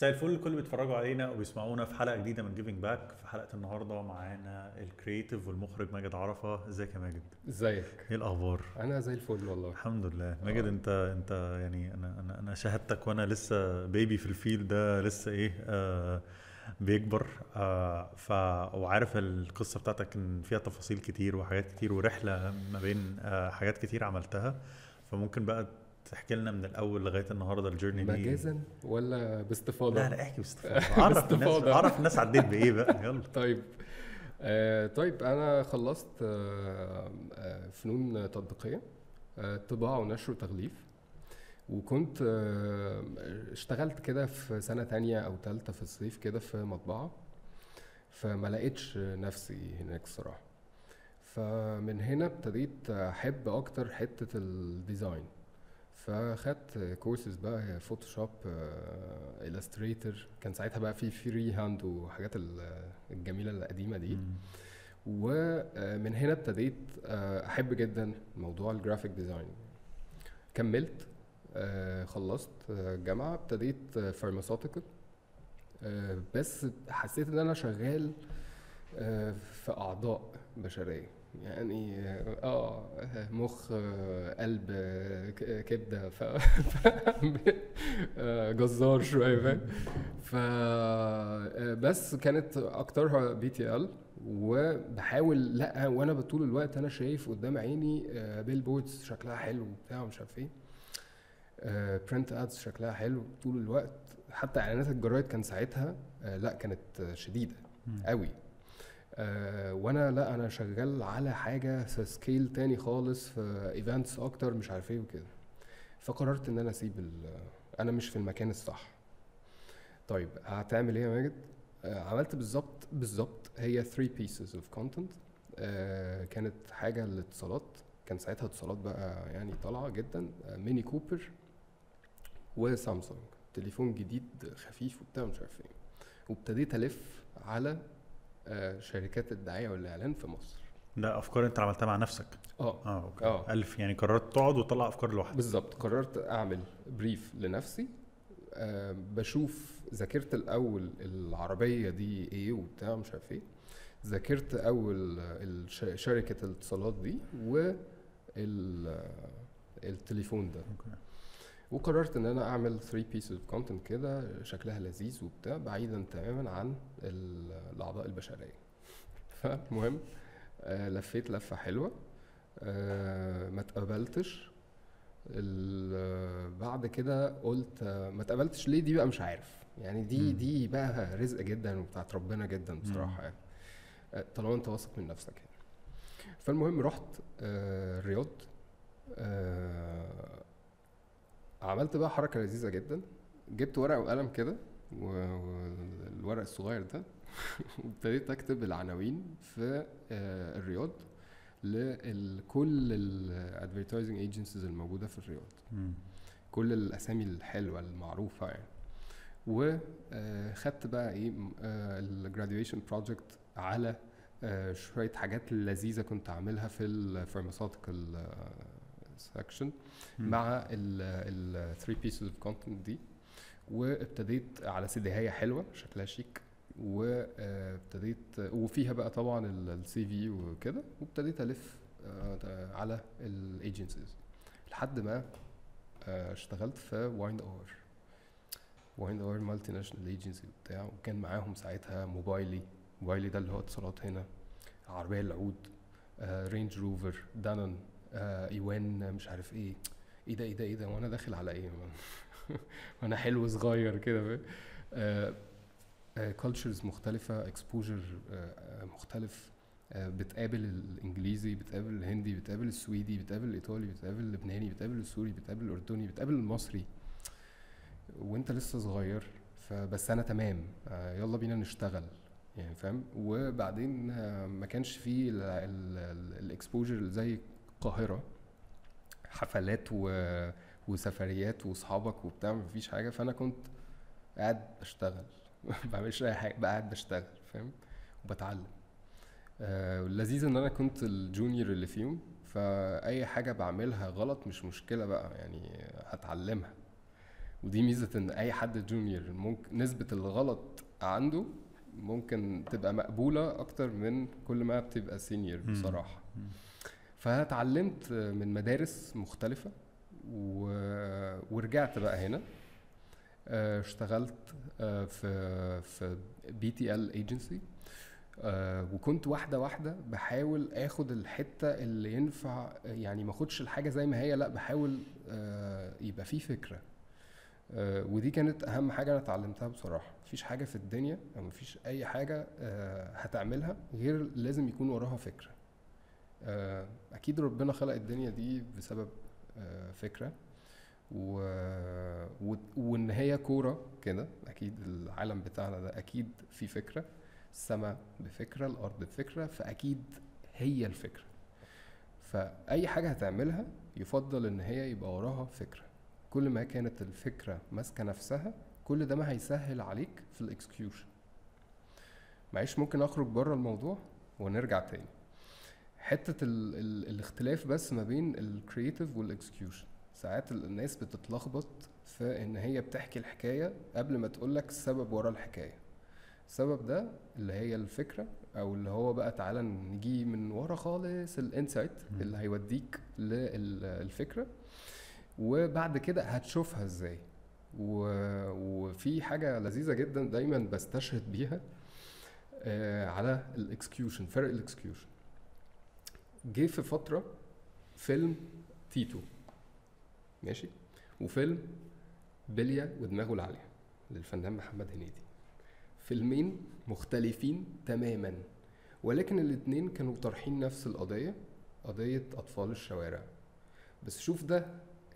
مساء الفل اللي بيتفرجوا علينا وبيسمعونا في حلقة جديدة من Giving Back في حلقة النهارده معانا ال creative والمخرج ماجد عرفة. إزيك يا ماجد؟ إزيك؟ إيه الأخبار؟ أنا زي الفل والله. الحمد لله. ماجد آه. أنت أنت يعني أنا أنا أنا شاهدتك وأنا لسه baby في ال field ده لسه إيه آه بيكبر آه ف وعارف القصة بتاعتك إن فيها تفاصيل كتير وحاجات كتير ورحلة ما بين آه حاجات كتير عملتها. فممكن بقى تحكي لنا من الأول لغاية النهارده الجيرني دي؟ مجازا ولا باستفاضة؟ لا لا احكي باستفاضة. عرف الناس. عرف الناس عديت بإيه بقى. يلا. طيب. آه طيب أنا خلصت آه آه فنون تطبيقية آه طباعة ونشر وتغليف. وكنت آه اشتغلت كده في سنة تانية أو تالتة في الصيف كده في مطبعة. فما لقيتش نفسي هناك الصراحة. فمن هنا ابتديت أحب أكتر حتة ال design فخدت كورسز بقى Photoshop Illustrator كان ساعتها بقى في FreeHand وحاجات ال- الجميلة القديمة دي. مم. ومن هنا ابتديت آه، أحب جدا موضوع ال graphic design كملت آه، خلصت آه، جامعة ابتديت pharmaceutical بس حسيت إن أنا شغال آه، في أعضاء بشرية. يعني آه مخ آه، قلب كبدة ف آه، جزار شوية فاهم؟ ف آه، بس كانت اكترها BTL وبحاول لأ وأنا طول الوقت أنا شايف قدام عيني billboards شكلها حلو وبتاع ومش عارف إيه print ads شكلها حلو طول الوقت. حتى إعلانات الجرايد كان ساعتها لأ كانت شديدة. قوي آه وأنا لا أنا شغال على حاجة في scale تاني خالص في events أكتر مش عارف إيه وكده. فقررت إن أنا أسيب أنا مش في المكان الصح. طيب هتعمل إيه يا ماجد؟ آه عملت بالظبط بالظبط هي 3 pieces of content. آه كانت حاجة للاتصالات. كان ساعتها اتصالات بقى يعني طالعة جدا. Mini Cooper وسامسونج تليفون جديد خفيف وبتاع مش عارف إيه. وابتديت ألف على شركات الدعاية والإعلان في مصر. ده أفكار أنت عملتها مع نفسك؟ آه. آه okay. آه. ألف يعني قررت تقعد وتطلع أفكار لوحدك؟ بالظبط. قررت أعمل brief لنفسي. آه بشوف ذاكرت الأول العربية دي إيه وبتاع مش عارف إيه. ذاكرت أول شركة الاتصالات دي و التليفون ده. أوكي. وقررت إن أنا أعمل 3 pieces of content كده شكلها لذيذ وبتاع بعيدا تماما عن ال- الأعضاء البشرية. فمهم آه لفيت لفة حلوة آه ما اتقبلتش بعد كده قلت آه ما اتقبلتش ليه؟ دي بقى مش عارف. يعني دي. دي بقى رزق جدا وبتاعت ربنا جدا بصراحة يعني. آه، طالما أنت واثق من نفسك يعني. فالمهم رحت آه الرياض آه عملت بقى حركة لذيذة جدا. جبت ورقة وقلم كده والورق الصغير ده وابتديت أكتب العناوين في آه، الرياض لكل ال advertising agencies الموجودة في الرياض. مم. كل الأسامي الحلوة المعروفة يعني. وخدت بقى إيه ال graduation project على آه، شوية حاجات لذيذة كنت عاملها في ال pharmaceutical section. مع ال 3 pieces of content دي وابتديت على سيديهاية حلوة شكلها شيك وابتديت وفيها بقى طبعا ال CV وكده وابتديت ألف آه، على ال agencies لحد ما آه، اشتغلت في وايند اور وايند اور multinational agency وبتاع وكان معاهم ساعتها موبايلي موبايلي ده اللي هو اتصالات هنا عربية العود Range Rover دانون آه، إيوان مش عارف إيه. إيه ده إيه ده إيه ده وأنا داخل على إيه؟ وأنا حلو صغير كده فاهم؟ cultures مختلفة exposure مختلف. آه، بتقابل الإنجليزي بتقابل الهندي بتقابل السويدي بتقابل الإيطالي بتقابل اللبناني بتقابل السوري بتقابل الأردني بتقابل المصري. وأنت لسه صغير فبس أنا تمام. آه، يلا بينا نشتغل يعني فاهم؟ وبعدين آه، ما كانش فيه الاكسبوجر زي القاهرة. حفلات و... وسفريات واصحابك وبتاع مفيش حاجة. فأنا كنت قاعد بشتغل. ما بعملش أي حاجة قاعد بشتغل فاهم؟ وبتعلم. آه اللذيذ إن أنا كنت ال junior اللي فيهم. فأي حاجة بعملها غلط مش مشكلة بقى يعني هتعلمها. ودي ميزة إن أي حد junior ممكن نسبة الغلط عنده ممكن تبقى مقبولة أكتر من كل ما بتبقى senior. بصراحة. فتعلمت من مدارس مختلفة و... ورجعت بقى هنا. آه، اشتغلت آه، في في BTL agency وكنت واحدة واحدة بحاول آخد الحتة اللي ينفع يعني ما اخدش الحاجة زي ما هي لا بحاول آه، يبقى في فكرة. ودي كانت أهم حاجة أنا اتعلمتها بصراحة. مفيش حاجة في الدنيا أو مفيش أي حاجة هتعملها غير لازم يكون وراها فكرة. أكيد ربنا خلق الدنيا دي بسبب آه، فكرة و... وإن هي كورة كده أكيد العالم بتاعنا ده أكيد في فكرة السماء بفكرة الأرض بفكرة فأكيد هي الفكرة. فأي حاجة هتعملها يفضل إن هي يبقى وراها فكرة. كل ما كانت الفكرة ماسكة نفسها كل ده ما هيسهل عليك في الاكسكيوشن معلش ممكن أخرج بره الموضوع ونرجع تاني. حتة ال ال الاختلاف بس ما بين ال creative وال execution ساعات الناس بتتلخبط في إن هي بتحكي الحكاية قبل ما تقولك السبب ورا الحكاية السبب ده اللي هي الفكرة أو اللي هو بقى تعالى نجي من ورا خالص ال insight. اللي هيوديك للفكره وبعد كده هتشوفها إزاي. وفي حاجة لذيذة جدا دايما بستشهد بيها آه على ال execution فرق ال execution جه في فترة فيلم تيتو. ماشي؟ وفيلم بلية ودماغه العالية للفنان محمد هنيدي. فيلمين مختلفين تماما ولكن الاتنين كانوا طارحين نفس القضية قضية أطفال الشوارع. بس شوف ده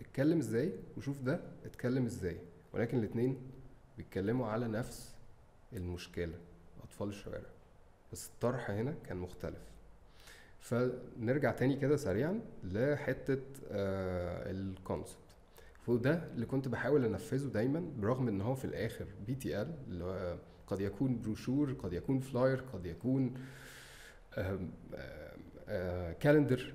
اتكلم إزاي وشوف ده اتكلم إزاي ولكن الاتنين بيتكلموا على نفس المشكلة أطفال الشوارع. بس الطرح هنا كان مختلف. فنرجع تاني كده سريعا لحتة آه ال concept وده اللي كنت بحاول أنفذه دايما برغم إن هو في الآخر BTL قد يكون بروشور قد يكون flyer قد يكون calendar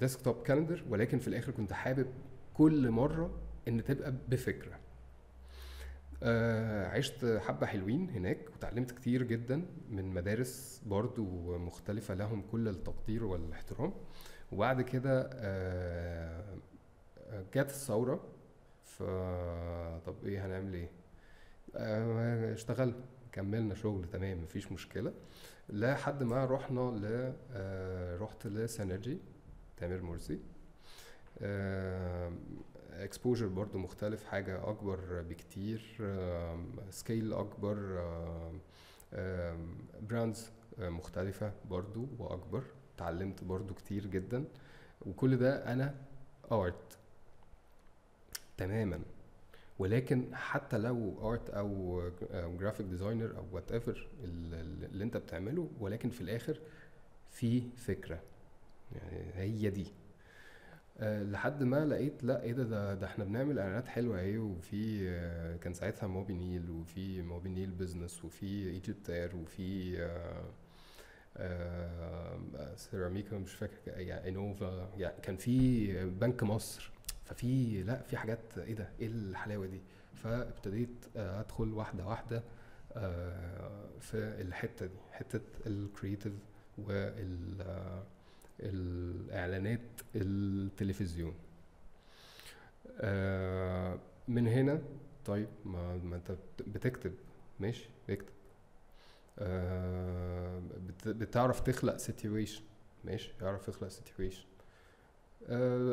desktop calendar ولكن في الآخر كنت حابب كل مرة إن تبقى بفكرة. آه، عشت حبة حلوين هناك وتعلمت كتير جدا من مدارس برضو مختلفة لهم كل التقدير والاحترام. وبعد كده آه، جت الثورة. ف طب إيه هنعمل إيه؟ آه، اشتغلنا كملنا شغل تمام مفيش مشكلة. لحد ما رحنا ل آه، رحت لسينرجي تامر مرسي. exposure برضو مختلف حاجة أكبر بكتير scale أكبر brands مختلفة برضو وأكبر. اتعلمت برضو كتير جدا. وكل ده أنا art تماما. ولكن حتى لو art أو graphic designer أو whatever اللي أنت بتعمله ولكن في الآخر في فكرة. يعني هي دي. أه لحد ما لقيت لا إيه ده ده, ده إحنا بنعمل اعلانات حلوة اهي وفي آه، كان ساعتها موبينيل وفي موبينيل business وفي ايجيبت اير وفي آه، آه، سيراميكا مش فاكر يعني انوفا يعني كان في بنك مصر. ففي لا في حاجات إيه ده إيه الحلاوة دي؟ فابتديت آه، ادخل واحدة واحدة آه، في الحتة دي حتة ال creative وال آه، الإعلانات التلفزيون. آه، من هنا طيب ما, ما أنت بت- بتكتب ماشي اكتب آه، بت- بتعرف تخلق situation ماشي يعرف يخلق situation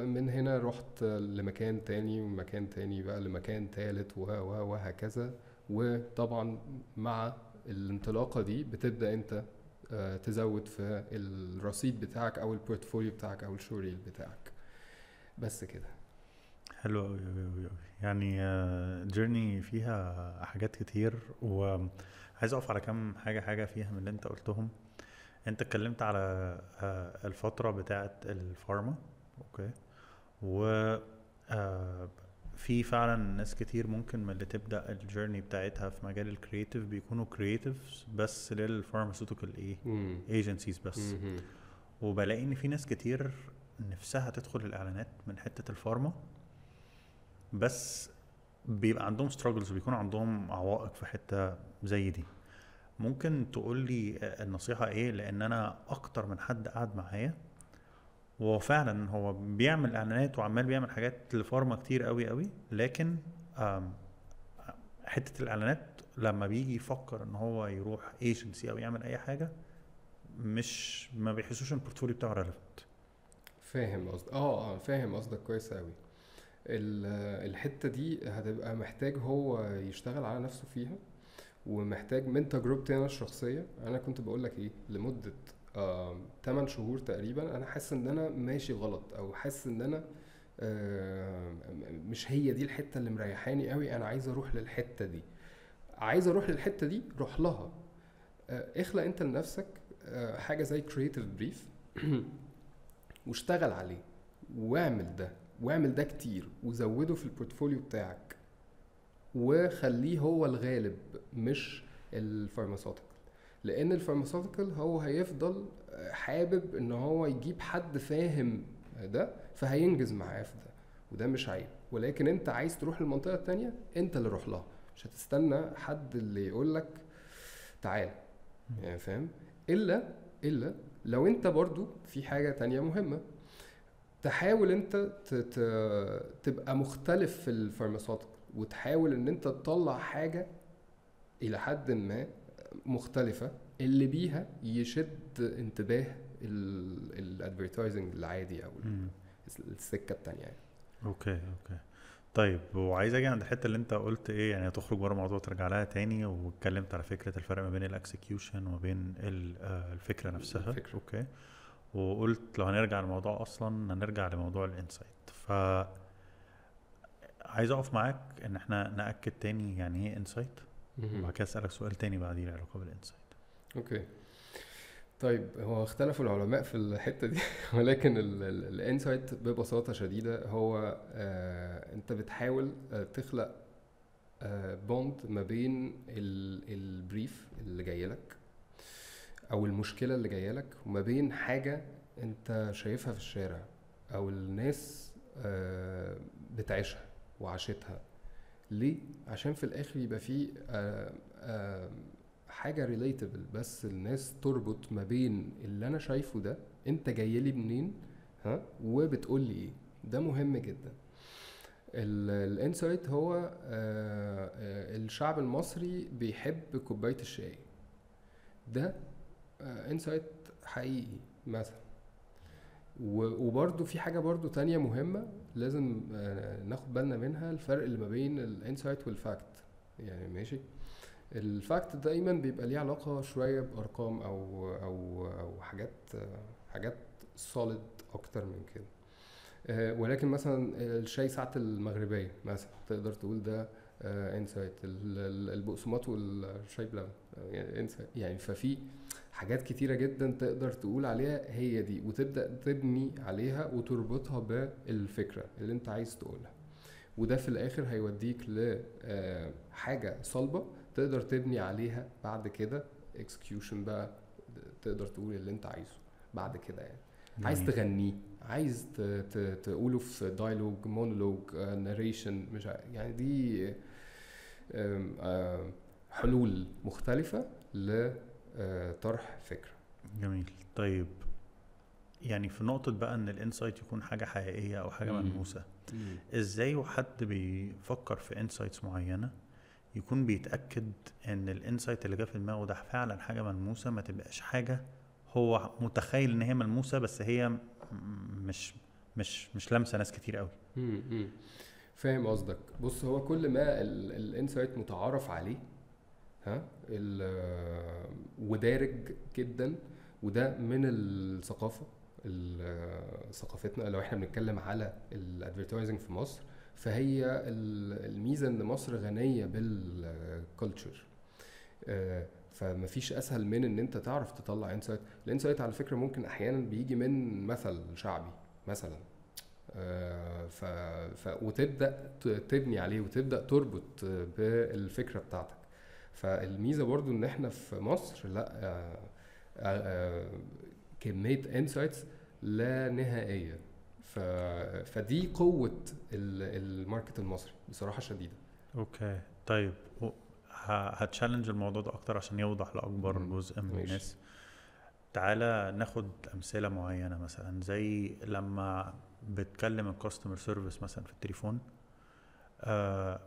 من هنا رحت لمكان تاني ومكان تاني بقى لمكان تالت و وهكذا. وطبعا مع الانطلاقة دي بتبدأ أنت آه، تزود في الرصيد بتاعك أو ال portfolio بتاعك أو ال showreel بتاعك. بس كده. حلو قوي يعني journey فيها حاجات كتير وعايز أقف على كام حاجة حاجة فيها من اللي أنت قلتهم. أنت اتكلمت على آه، الفترة بتاعه ال pharma okay. و آه، في فعلا ناس كتير ممكن من اللي تبدأ ال journey بتاعتها في مجال ال creative بيكونوا creatives بس لل pharmaceutical إيه مم. agencies بس مهم. وبلاقي إن في ناس كتير نفسها تدخل الإعلانات من حتة ال pharma بس بيبقى عندهم struggles وبيكون عندهم عوائق في حتة زي دي ممكن تقول لي النصيحة إيه لأن أنا أكتر من حد قعد معايا وهو فعلا هو بيعمل إعلانات وعمال بيعمل حاجات ل pharma كتير قوي قوي لكن حتة الإعلانات لما بيجي يفكر إن هو يروح ايجنسي أو يعمل أي حاجة مش ما بيحسوش إن ال portfolio بتاعه relevant فاهم قصدك آه آه فاهم قصدك كويس قوي. الحتة دي هتبقى محتاج هو يشتغل على نفسه فيها ومحتاج من تجربتي أنا الشخصية أنا كنت بقول لك إيه لمدة 8 شهور تقريبا أنا حاسس إن أنا ماشي غلط أو حاسس إن أنا مش هي دي الحتة اللي مريحاني قوي أنا عايز أروح للحتة دي. عايز أروح للحتة دي روح لها. آه اخلق أنت لنفسك آه حاجة زي creative brief واشتغل عليه. واعمل ده. واعمل ده كتير. وزوده في ال portfolio بتاعك. وخليه هو الغالب مش ال pharmaceutical لأن ال pharmaceutical هو هيفضل حابب ان هو يجيب حد فاهم ده فهينجز معاه في ده وده مش عيب. ولكن انت عايز تروح للمنطقه التانية انت اللي روح لها. مش هتستنى حد اللي يقول لك تعال يعني فاهم؟ إلا إلا لو انت برضو في حاجة تانية مهمة. تحاول انت تبقى مختلف في ال pharmaceutical وتحاول ان انت تطلع حاجة إلى حد ما مختلفة اللي بيها يشد انتباه ال advertising العادي أو مم. السكة التانية يعني. okay okay. طيب وعايز أجي عند الحته اللي أنت قلت إيه يعني هتخرج بره الموضوع ترجع لها تاني واتكلمت على فكرة الفرق ما بين ال execution وما بين آه، الفكرة نفسها. الفكرة. okay. وقلت لو هنرجع للموضوع أصلا هنرجع لموضوع ال insight ف عايز أقف معاك إن إحنا نأكد تاني يعني إيه insight وبعد كده أسألك سؤال تاني بعديه له علاقه بال insight okay. طيب هو اختلفوا العلماء في الحتة دي ولكن ال insight ببساطة شديدة هو آه أنت بتحاول آه تخلق آه bond ما بين ال- ال brief اللي جاي لك أو المشكلة اللي جاية لك وما بين حاجة أنت شايفها في الشارع أو الناس آه بتعيشها وعاشتها. ليه؟ عشان في الآخر يبقى في آه آه حاجة relatable بس الناس تربط ما بين اللي أنا شايفه ده أنت جاي لي منين؟ ها؟ وبتقول لي إيه؟ ده مهم جدا. ال insight هو آه، الشعب المصري بيحب كوباية الشاي. ده insight حقيقي مثلا. و- وبرضو في حاجة برضو تانية مهمة لازم آه، ناخد بالنا منها الفرق اللي ما بين ال insight وال fact يعني ماشي؟ ال fact دايما بيبقى ليه علاقة شوية بأرقام أو أو أو حاجات حاجات solid أكتر من كده. آه، ولكن مثلا الشاي ساعة المغربية مثلا تقدر تقول ده insight البقسماط والشاي بلبن آه، يعني. يعني ففي حاجات كتيرة جدا تقدر تقول عليها هي دي وتبدأ تبني عليها وتربطها بالفكرة اللي انت عايز تقولها وده في الآخر هيوديك لحاجة صلبة تقدر تبني عليها بعد كده execution بقى تقدر تقول اللي انت عايزه بعد كده يعني عايز. تغنيه عايز تقوله في dialogue monologue narration مش يعني دي آم، آم، حلول مختلفة لطرح فكرة. جميل. طيب يعني في نقطة بقى إن ال insight يكون حاجة حقيقية أو حاجة. ملموسة إزاي حد بيفكر في insights معينة يكون بيتأكد إن ال insight اللي جه في دماغه ده فعلا حاجة ملموسة؟ ما تبقاش حاجة هو متخيل إن هي ملموسة بس هي مش مش مش لامسة ناس كتير قوي. فاهم قصدك. بص هو كل ما ال insight متعارف عليه ها ودارج جدا وده من الثقافة ال- ثقافتنا لو إحنا بنتكلم على ال advertising في مصر فهي ال- الميزة إن مصر غنية بال culture فمفيش أسهل من إن أنت تعرف تطلع insight ال insight على فكرة ممكن أحيانا بيجي من مثل شعبي مثلا. آه، ف... ف... وتبدأ تبني عليه وتبدأ تربط آه، بالفكرة بتاعتك. فالميزة برضو إن إحنا في مصر لأ آه، آه، آه، كمية insights لا نهائية. ف... فدي قوة ال- market المصري بصراحة شديدة. okay. طيب ه challenge الموضوع ده أكتر عشان يوضح لأكبر. جزء من ماشي. الناس. تعالى ناخد أمثلة معينة مثلا زي لما بتكلم ال customer service مثلا في التليفون.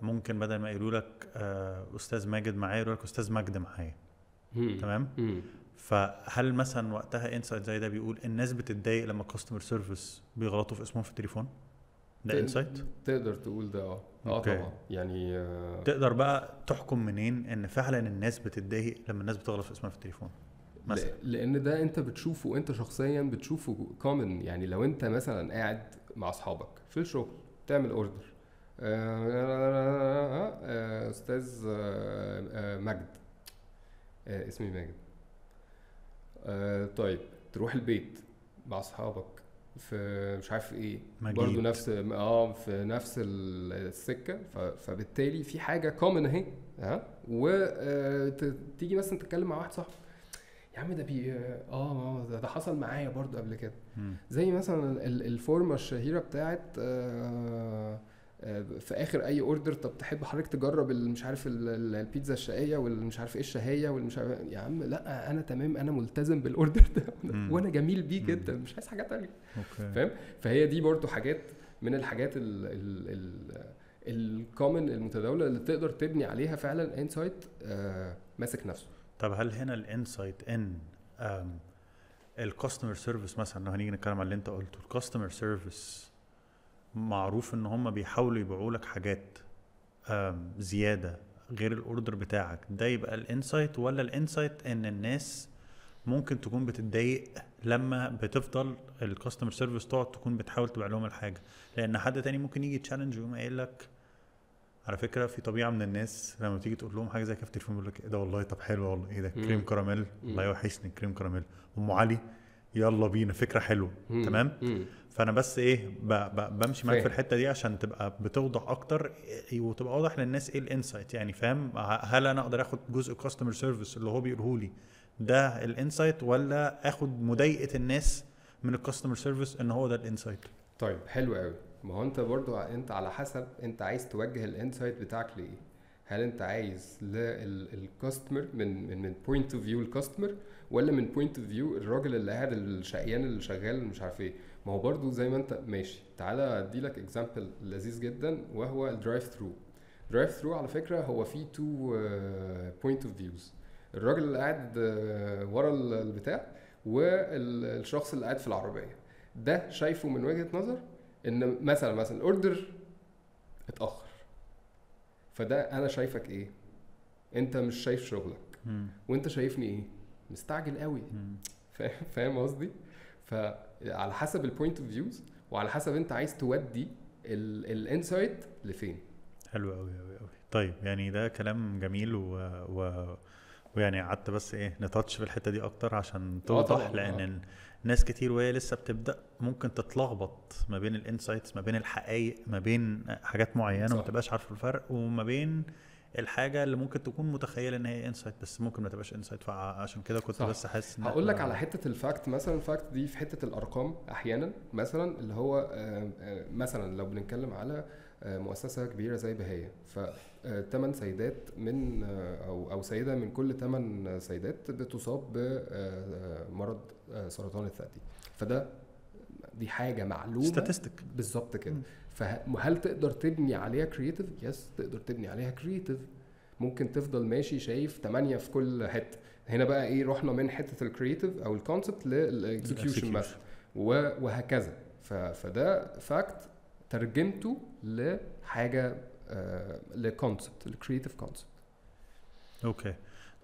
ممكن بدل ما يقولوا لك آه أستاذ ماجد معايا يقولوا لك أستاذ مجد معايا. تمام. فهل مثلا وقتها insight زي ده بيقول الناس بتتضايق لما ال customer service بيغلطوا في اسمهم في التليفون؟ ده insight؟ تقدر تقول ده آه. آه. طبعا. يعني آه، تقدر بقى تحكم منين إن فعلا الناس بتتضايق لما الناس بتغلط في اسمها في التليفون؟ مثلا. لأن ده أنت بتشوفه أنت شخصيا بتشوفه common يعني لو أنت مثلا قاعد مع أصحابك في الشغل تعمل order أستاذ آه، مجد. آه، اسمي ماجد. آه، طيب تروح البيت مع أصحابك في مش عارف إيه مجيد. برضه نفس آه في نفس ال- السكة فبالتالي في حاجة common أهي ها وتيجي مثلا تتكلم مع واحد صاحبك. يا عم ده بي آه ده, ده حصل معايا برضه قبل كده. زي مثلا ال- الفورمة الشهيرة بتاعت آه، في آخر أي order طب تحب حضرتك تجرب مش عارف ال- ال- البيتزا الشقية والمش عارف إيه الشهية والمش عارف يا عم لأ أنا تمام أنا ملتزم بال order ده. وأنا جميل بيه. جدا مش عايز حاجة تانية. okay. فاهم؟ فهي دي برضو حاجات من الحاجات ال ال ال ال common المتداولة اللي تقدر تبني عليها فعلا insight ماسك نفسه. طب هل هنا الانسايت ان ال customer service مثلا لو هنيجي نتكلم على اللي أنت قلته ال customer service معروف إن هم بيحاولوا يبيعوا لك حاجات زيادة غير ال order بتاعك. ده يبقى ال insight ولا ال insight إن الناس ممكن تكون بتتضايق لما بتفضل ال customer service تقعد تكون بتحاول تبيع لهم الحاجة. لأن حد تاني ممكن يجي challenge ويقوم قايل لك على فكرة في طبيعة من الناس لما تيجي تقول لهم حاجة زي كده في التليفون يقول لك إيه ده والله؟ طب حلو والله. إيه ده. كريم كراميل؟ مم. والله وحشني كريم كراميل. أم علي يلا بينا فكرة حلوة مم. تمام مم. فأنا بس إيه ب ب بمشي معاك في. الحتة دي عشان تبقى بتوضح أكتر إيه- وتبقى واضح للناس إيه ال insight يعني فاهم هل أنا أقدر آخد جزء customer service اللي هو بيقوله لي ده ال insight ولا آخد مضايقة الناس من ال customer service إن هو ده الإنسايت طيب حلو قوي ما هو أنت برضو أنت على حسب أنت عايز توجه ال insight بتاعك لإيه هل انت عايز لل customer من من من point of view ال customer ولا من point of view ال راجل اللي قاعد الشقيان اللي شغال مش عارف إيه؟ ما هو برضو زي ما انت ماشي تعالى ادي لك example لذيذ جدا وهو ال drive thru drive thru على فكرة هو فيه two point of views الراجل اللي قاعد آه، ورا ال- البتاع والشخص اللي قاعد في العربية. ده شايفه من وجهة نظر إن مثلا مثلا ال order اتأخر. فده أنا شايفك إيه؟ أنت مش شايف شغلك. مم. وأنت شايفني إيه؟ مستعجل قوي. فاهم؟ قصدي؟ فعلى حسب ال point of views وعلى حسب أنت عايز تودي ال insight لفين. حلو قوي قوي قوي. طيب يعني ده كلام جميل و... و... ويعني قعدت بس إيه ن touch في الحتة دي أكتر عشان توضح طبعاً، لأن آه. ناس كتير وهي لسه بتبدأ ممكن تتلخبط ما بين ال insights ما بين الحقائق ما بين حاجات معينة صح. ما تبقاش عارف الفرق وما بين الحاجة اللي ممكن تكون متخيلة إن هي insight بس ممكن ما تبقاش insight فعشان كده كنت صح. بس حاسس إن هقول لك على حتة ال fact مثلا ال fact دي في حتة الأرقام أحيانا مثلا اللي هو آه، آه، مثلا لو بنتكلم على آه، مؤسسة كبيرة زي بهيه ف 8 سيدات من آه، أو أو سيدة من كل 8 سيدات بتصاب بمرض سرطان الثدي. فده دي حاجة معلومة. Statistic. بالظبط كده. فهل تقدر تبني عليها creative yes تقدر تبني عليها creative ممكن تفضل ماشي شايف 8 في كل حتة. هنا بقى إيه رحنا من حتة ال creative أو ال concept execution. مثلا وهكذا. فده fact ترجمته لحاجه ل concept ال creative concept okay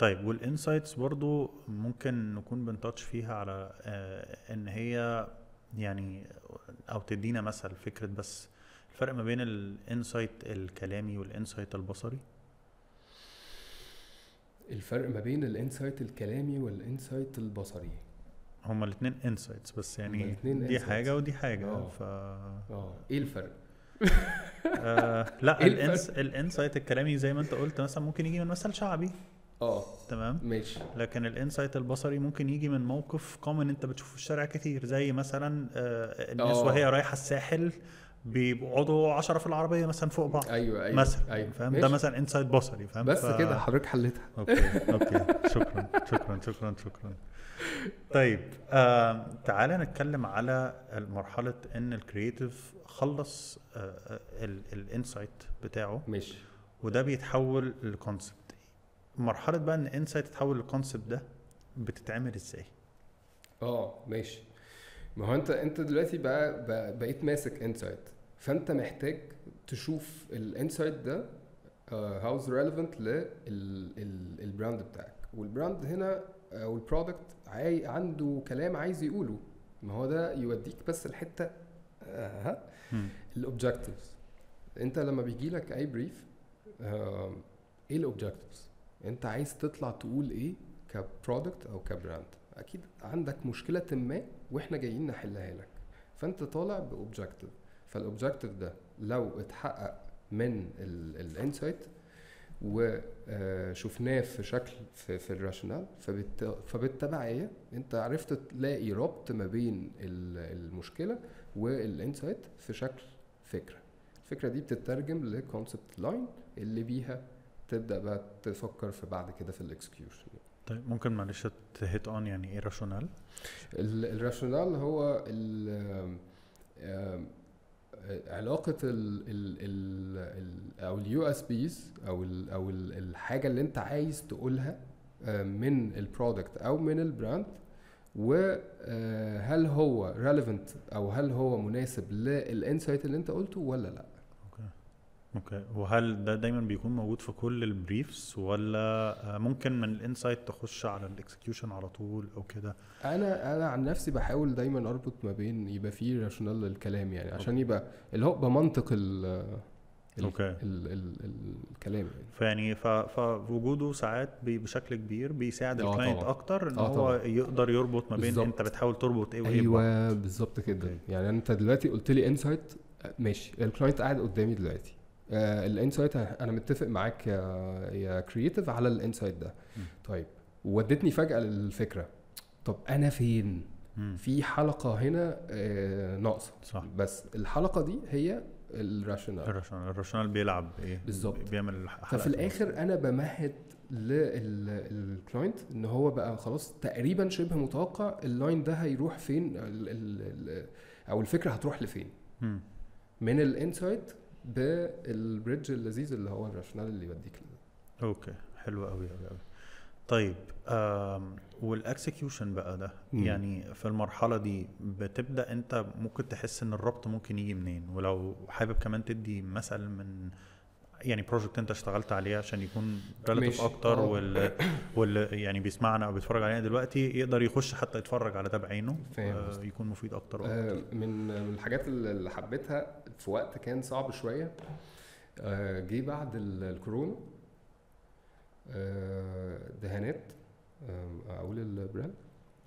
طيب وال insights برضو ممكن نكون بن touch فيها على آه، إن هي يعني أو تدينا مثل فكرة بس الفرق ما بين الانسايت الكلامي والانسايت البصري الفرق ما بين ال insight الكلامي وال insight البصري هما الاثنين insights بس يعني دي insights. حاجة ودي حاجة آه. ف آه إيه الفرق آه لا إيه؟ الانس ال insight الكلامي زي ما أنت قلت مثلا ممكن يجي من مثل شعبي آه تمام. ماشي. لكن ال insight البصري ممكن يجي من موقف common انت بتشوفه في الشارع كتير زي مثلا آه، الناس آه. وهي رايحة الساحل بيقعدوا 10 في العربية مثلا فوق بعض أيوه أيوه مثلا أيوه. فاهم؟ ده. مثلا insight بصري فاهم؟ بس ف- كده حضرتك حلتها okay okay. شكرا شكرا شكرا شكرا. طيب آه تعالى نتكلم على مرحلة إن ال creative خلص آه ال insight بتاعه. ماشي. وده بيتحول ل concept مرحلة بقى إن insight تتحول لل concept ده بتتعمل إزاي؟ آه ماشي. ما هو أنت أنت دلوقتي بقى, بقى بقيت ماسك insight فأنت محتاج تشوف ال insight ده how's relevant لل brand بتاعك. وال brand هنا أو ال product عنده كلام عايز يقوله. ما هو ده يوديك بس الحته آه، ها. ال objectives أنت لما بيجي لك اي brief إيه ال objectives انت عايز تطلع تقول إيه ك product أو ك brand أكيد عندك مشكلة ما وإحنا جايين نحلها لك. فانت طالع ب objective فال objective ده لو اتحقق من ال insight وشفناه في شكل في, في ال rationale فبالت- فبالتبعية انت عرفت تلاقي ربط ما بين ال- المشكلة وال insight في شكل فكرة. الفكرة دي بتترجم ل concept line اللي بيها تبدأ بقى تفكر في بعد كده في ال execution. طيب ممكن معلش ت hit on يعني إيه rationale ال rationale هو ال علاقة ال ال ال أو ال USPs أو ال أو ال الحاجة اللي أنت عايز تقولها من ال product أو من ال brand وهل هو relevant أو هل هو مناسب لل insight اللي أنت قلته ولا لأ. okay وهل ده دايما بيكون موجود في كل ال briefs ولا آه، ممكن من ال insight تخش على ال execution على طول أو كده أنا أنا عن نفسي بحاول دايما أربط ما بين يبقى فيه rationale للكلام يعني عشان يبقى اللي هو بمنطق ال okay ال ال ال الكلام يعني فيعني فوجوده ساعات بشكل كبير بيساعد آه ال client. أكتر إن آه هو طبعاً. يقدر يربط ما بين. أنت بتحاول تربط إيه وإيه. أيوه بالظبط كده. يعني أنت دلوقتي قلت لي insight ماشي ال client قاعد قدامي دلوقتي ال insight أنا متفق معاك يا يا creative على ال insight ده. طيب ودتني فجأة للفكرة. طب أنا فين. في حلقة هنا آه ناقصة. صح. بس الحلقة دي هي ال rationale ال rationale ال rationale بيلعب إيه؟ بالظبط. بيعمل ففي الآخر أنا بمهد لل client إن هو بقى خلاص تقريبا شبه متوقع ال line ده هيروح فين ال ال ال أو الفكرة هتروح لفين. مم. من ال insight بال bridge اللذيذ اللي هو ال rationale اللي يوديك لده. okay حلو قوي قوي قوي طيب وال execution بقى ده مم. يعني في المرحلة دي بتبدأ أنت ممكن تحس إن الربط ممكن يجي منين ولو حابب كمان تدي مثل من يعني project انت اشتغلت عليه عشان يكون relative. أكتر آه. وال واللي يعني بيسمعنا أو بيتفرج علينا دلوقتي يقدر يخش حتى يتفرج على ده بعينه آه. يكون مفيد أكتر وأكتر. آه، من من الحاجات اللي حبيتها في وقت كان صعب شوية آه، جه بعد ال- الكورونا آه، دهانات آه، أقول ال brand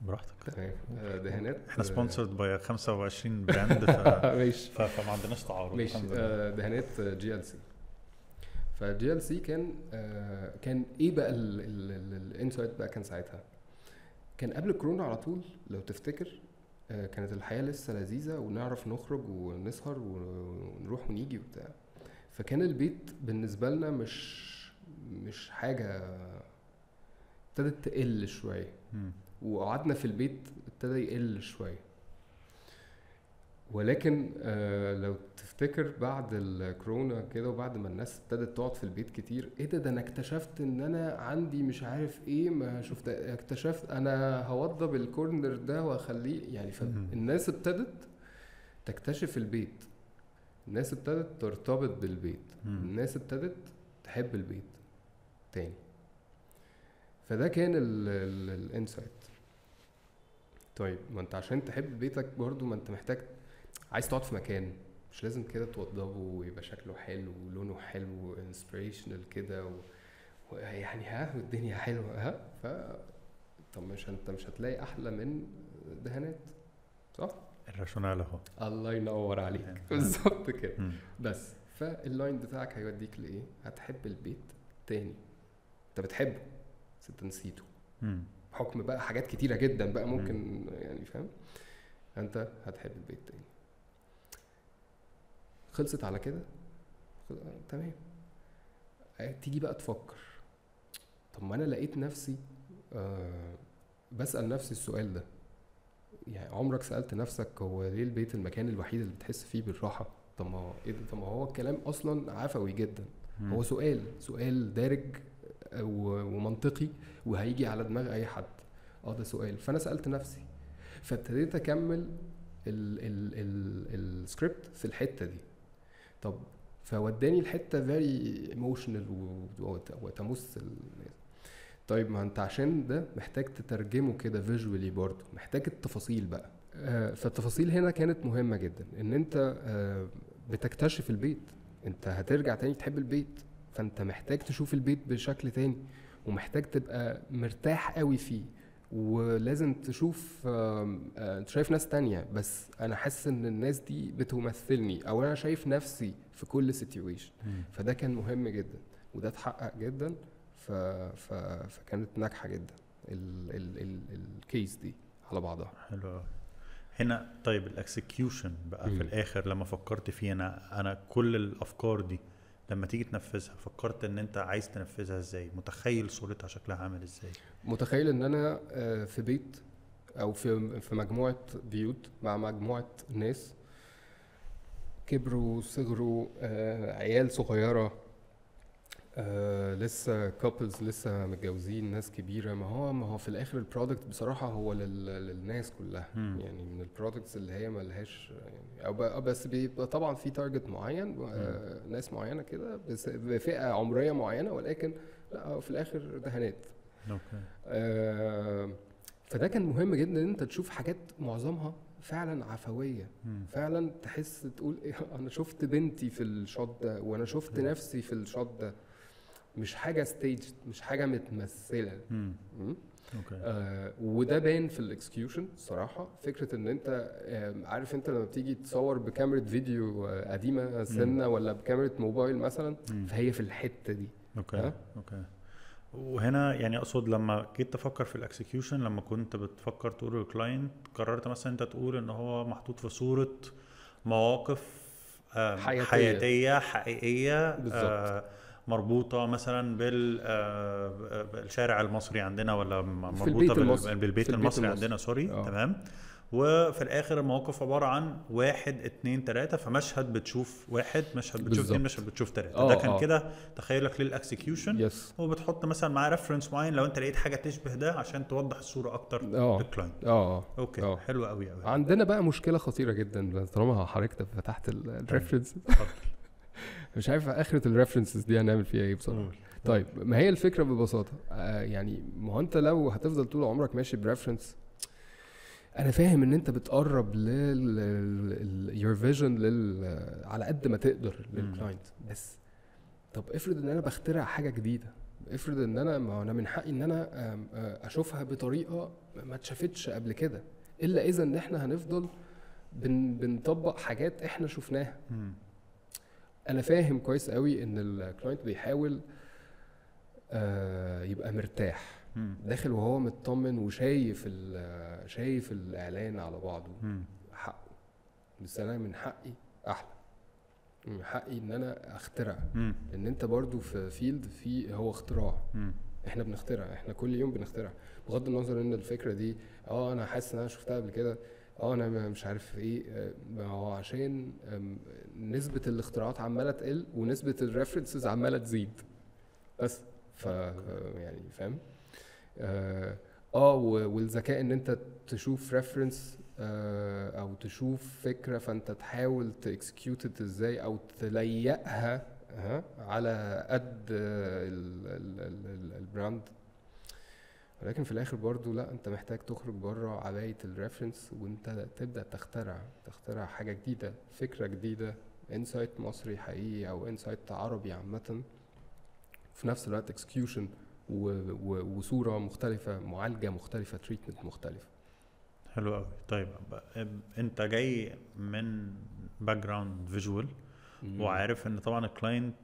براحتك آه، دهانات إحنا sponsored by 25 brand ف... ماشي. فما عندناش تعارض ماشي. آه، دهانات GLC ف GLC كان آه، كان إيه بقى ال insight بقى كان ساعتها؟ كان قبل الكورونا على طول لو تفتكر آه، كانت الحياة لسه لذيذة ونعرف نخرج ونسهر ونروح ونيجي وبتاع. فكان البيت بالنسبة لنا مش مش حاجة ابتدت تقل شوية. وقعدنا في البيت ابتدى يقل شوية. ولكن آه لو تفتكر بعد الكورونا كده وبعد ما الناس ابتدت تقعد في البيت كتير إيه ده؟ ده أنا اكتشفت إن أنا عندي مش عارف إيه ما شفت اكتشفت أنا هوضب الكورنر ده وأخليه يعني. فالناس ابتدت تكتشف البيت. الناس ابتدت ترتبط بالبيت. الناس ابتدت تحب البيت تاني. فده كان ال insight طيب ما أنت عشان تحب بيتك برضو ما أنت محتاج عايز تقعد في مكان مش لازم كده توضبه ويبقى شكله حلو ولونه حلو inspirational كده و... ويعني ها والدنيا حلوة ها ف طب مش انت مش هتلاقي أحلى من دهانات صح؟ ال rationale اهو الله ينور عليك يعني. بالظبط كده. بس فال line بتاعك هيوديك لإيه؟ هتحب البيت تاني انت بتحبه بس انت نسيته. بحكم بقى حاجات كتيرة جدا بقى ممكن يعني فاهم انت هتحب البيت تاني خلصت على كده؟ خل- آه، تمام. آه، تيجي بقى تفكر. طب ما أنا لقيت نفسي آه بسأل نفسي السؤال ده. يعني عمرك سألت نفسك هو ليه البيت المكان الوحيد اللي بتحس فيه بالراحة؟ طب ما إيه طب ما هو الكلام أصلا عفوي جدا. مم. هو سؤال سؤال دارج آه، ومنطقي وهيجي على دماغ أي حد. آه ده سؤال. فأنا سألت نفسي. فابتديت أكمل ال- ال- ال- السكريبت في الحتة دي. طب فوداني الحتة very emotional وتمس الناس. طيب ما انت عشان ده محتاج تترجمه كده visually برضه محتاج التفاصيل بقى. آه، فالتفاصيل هنا كانت مهمة جدا إن انت آه، بتكتشف البيت. انت هترجع تاني تحب البيت فانت محتاج تشوف البيت بشكل تاني ومحتاج تبقى مرتاح قوي فيه. ولازم تشوف آه، انت شايف ناس تانية بس أنا حاسس إن الناس دي بتمثلني أو أنا شايف نفسي في كل situation. فده كان مهم جدا وده اتحقق جدا ف... ف... فكانت ناجحة جدا ال... ال... ال... ال case دي على بعضها. حلو هنا طيب ال execution بقى مم. في الآخر لما فكرت فيه أنا أنا كل الأفكار دي لما تيجي تنفذها فكرت إن أنت عايز تنفذها إزاي؟ متخيل صورتها شكلها عامل إزاي؟ متخيل إن أنا آه، في بيت أو في في مجموعة بيوت مع مجموعة ناس كبروا صغروا آه، عيال صغيرة آه لسه couples لسه متجوزين ناس كبيرة. ما هو ما هو في الآخر ال product بصراحة هو لل للناس كلها. مم. يعني من ال products اللي هي ملهاش يعني أو بس بيبقى طبعا في target معين آه ناس معينة كده بس بفئة عمرية معينة ولكن لا في الآخر دهانات. آه، فده كان مهم جدا إن أنت تشوف حاجات معظمها فعلا عفوية مم. فعلا تحس تقول إيه أنا شفت بنتي في ال shot ده وأنا شفت مم. نفسي في ال shot ده مش حاجة staged مش حاجة متمثلة مم. م? okay آه وده باين في ال execution صراحة فكرة إن أنت آه عارف أنت لما بتيجي تصور بكاميرا فيديو آه قديمه سنة ولا بكاميرا موبايل مثلا مم. فهي في الحتة دي okay ها؟ okay وهنا يعني أقصد لما جيت تفكر في ال execution لما كنت بتفكر تقول لل client قررت مثلا أنت تقول إن هو محطوط في صورة مواقف حياتية. حياتية حقيقية بالظبط. آه، مربوطة مثلا بال آه، بالشارع المصري عندنا ولا مربوطة البيت بال- المصري. بالبيت البيت المصري المصري. عندنا sorry آه. تمام وفي الآخر المواقف عبارة عن واحد اتنين تلاتة فمشهد بتشوف واحد مشهد بتشوف. اتنين مشهد بتشوف تلاتة. آه، ده كان آه. كده تخيلك لل execution. yes وبتحط مثلا معاه reference معين لو أنت لقيت حاجة تشبه ده عشان توضح الصورة أكتر آه. لل client آه. okay. آه. حلو قوي قوي عندنا بقى مشكلة خطيرة جدا طالما حضرتك فتحت ال reference اتفضل. مش عارف آخرة ال references دي هنعمل فيها إيه بصراحة. طيب ما هي الفكرة ببساطة. آه يعني ما هو أنت لو هتفضل طول عمرك ماشي ب reference أنا فاهم إن أنت بتقرب لل your vision لل على قد ما تقدر لل client بس طب افرض إن أنا بخترع حاجة جديدة. افرض إن أنا ما أنا من حقي إن أنا أشوفها بطريقة ما اتشافتش قبل كده. إلا إذا إن إحنا هنفضل بن بنطبق حاجات إحنا شفناها. أنا فاهم كويس قوي إن الكلاينت بيحاول يبقى مرتاح. داخل وهو مطمن وشايف شايف الإعلان على بعضه. حقه. بس أنا من حقي أحلى من حقي إن أنا أخترع. ان أنت برضو في field في هو اختراع. إحنا بنخترع. إحنا كل يوم بنخترع. بغض النظر إن الفكرة دي آه أنا حاسس إن أنا شفتها قبل كده. آه أنا مش عارف إيه. آه، ما هو عشان نسبة الاختراعات عمالة تقل ونسبة ال references عمالة تزيد. بس. ف يعني فاهم؟ آه آه، والذكاء إن أنت تشوف reference أو تشوف فكرة فأنت تحاول ت execute إزاي أو تلايقها ها على قد ال- ال- ال- ال- ال brand ولكن في الآخر برضو لأ أنت محتاج تخرج بره عباية ال reference وأنت تبدأ تخترع تخترع حاجة جديدة فكرة جديدة insight مصري حقيقي أو insight عربي عامة. في نفس الوقت execution وصورة مختلفة معالجة مختلفة treatment مختلف. حلو قوي طيب أنت جاي من background visual وعارف إن طبعا ال client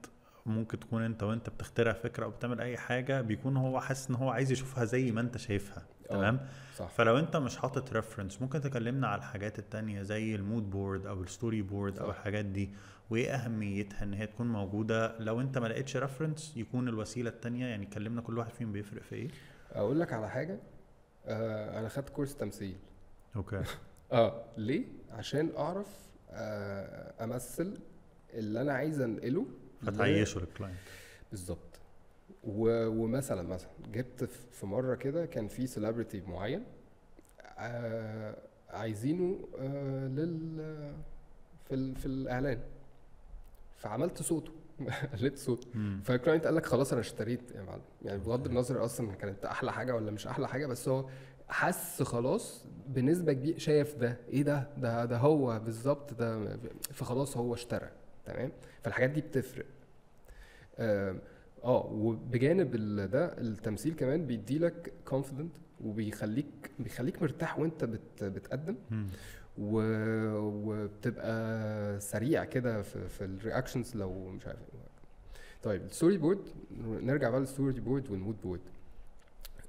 ممكن تكون أنت وأنت بتخترع فكرة أو بتعمل أي حاجة بيكون هو حاسس إن هو عايز يشوفها زي ما أنت شايفها. آه. تمام؟ صح. فلو أنت مش حاطط reference ممكن تكلمنا على الحاجات التانية زي ال mood board أو ال storyboard أو صح. الحاجات دي. وايه اهميتها إن هي تكون موجودة. لو أنت ما لقيتش reference يكون الوسيلة التانية. يعني كلمنا كل واحد فيهم بيفرق في إيه. أقول لك على حاجة. آه أنا خدت كورس تمثيل. okay. آه ليه؟ عشان أعرف آه أمثل اللي أنا عايز أنقله فتعيشه لل client بالظبط. ومثلا مثلا جبت في مرة كده كان في celebrity معين آه عايزينه آه لل في في الإعلان. فعملت صوته. قلت صوته. فال client قال لك خلاص أنا اشتريت يا معلم. يعني بغض النظر أصلا كانت أحلى حاجة ولا مش أحلى حاجة بس هو حس خلاص بنسبة كبيرة شايف ده. إيه ده؟ ده ده هو بالظبط ده. فخلاص هو اشترى. تمام؟ فالحاجات دي بتفرق. آه وبجانب ده التمثيل كمان بيديلك confident وبيخليك بيخليك مرتاح وأنت بت بتقدم. وبتبقى سريع كده في, في ال reactions لو مش عارف. طيب ال storyboard نرجع بقى لل storyboard وال mood board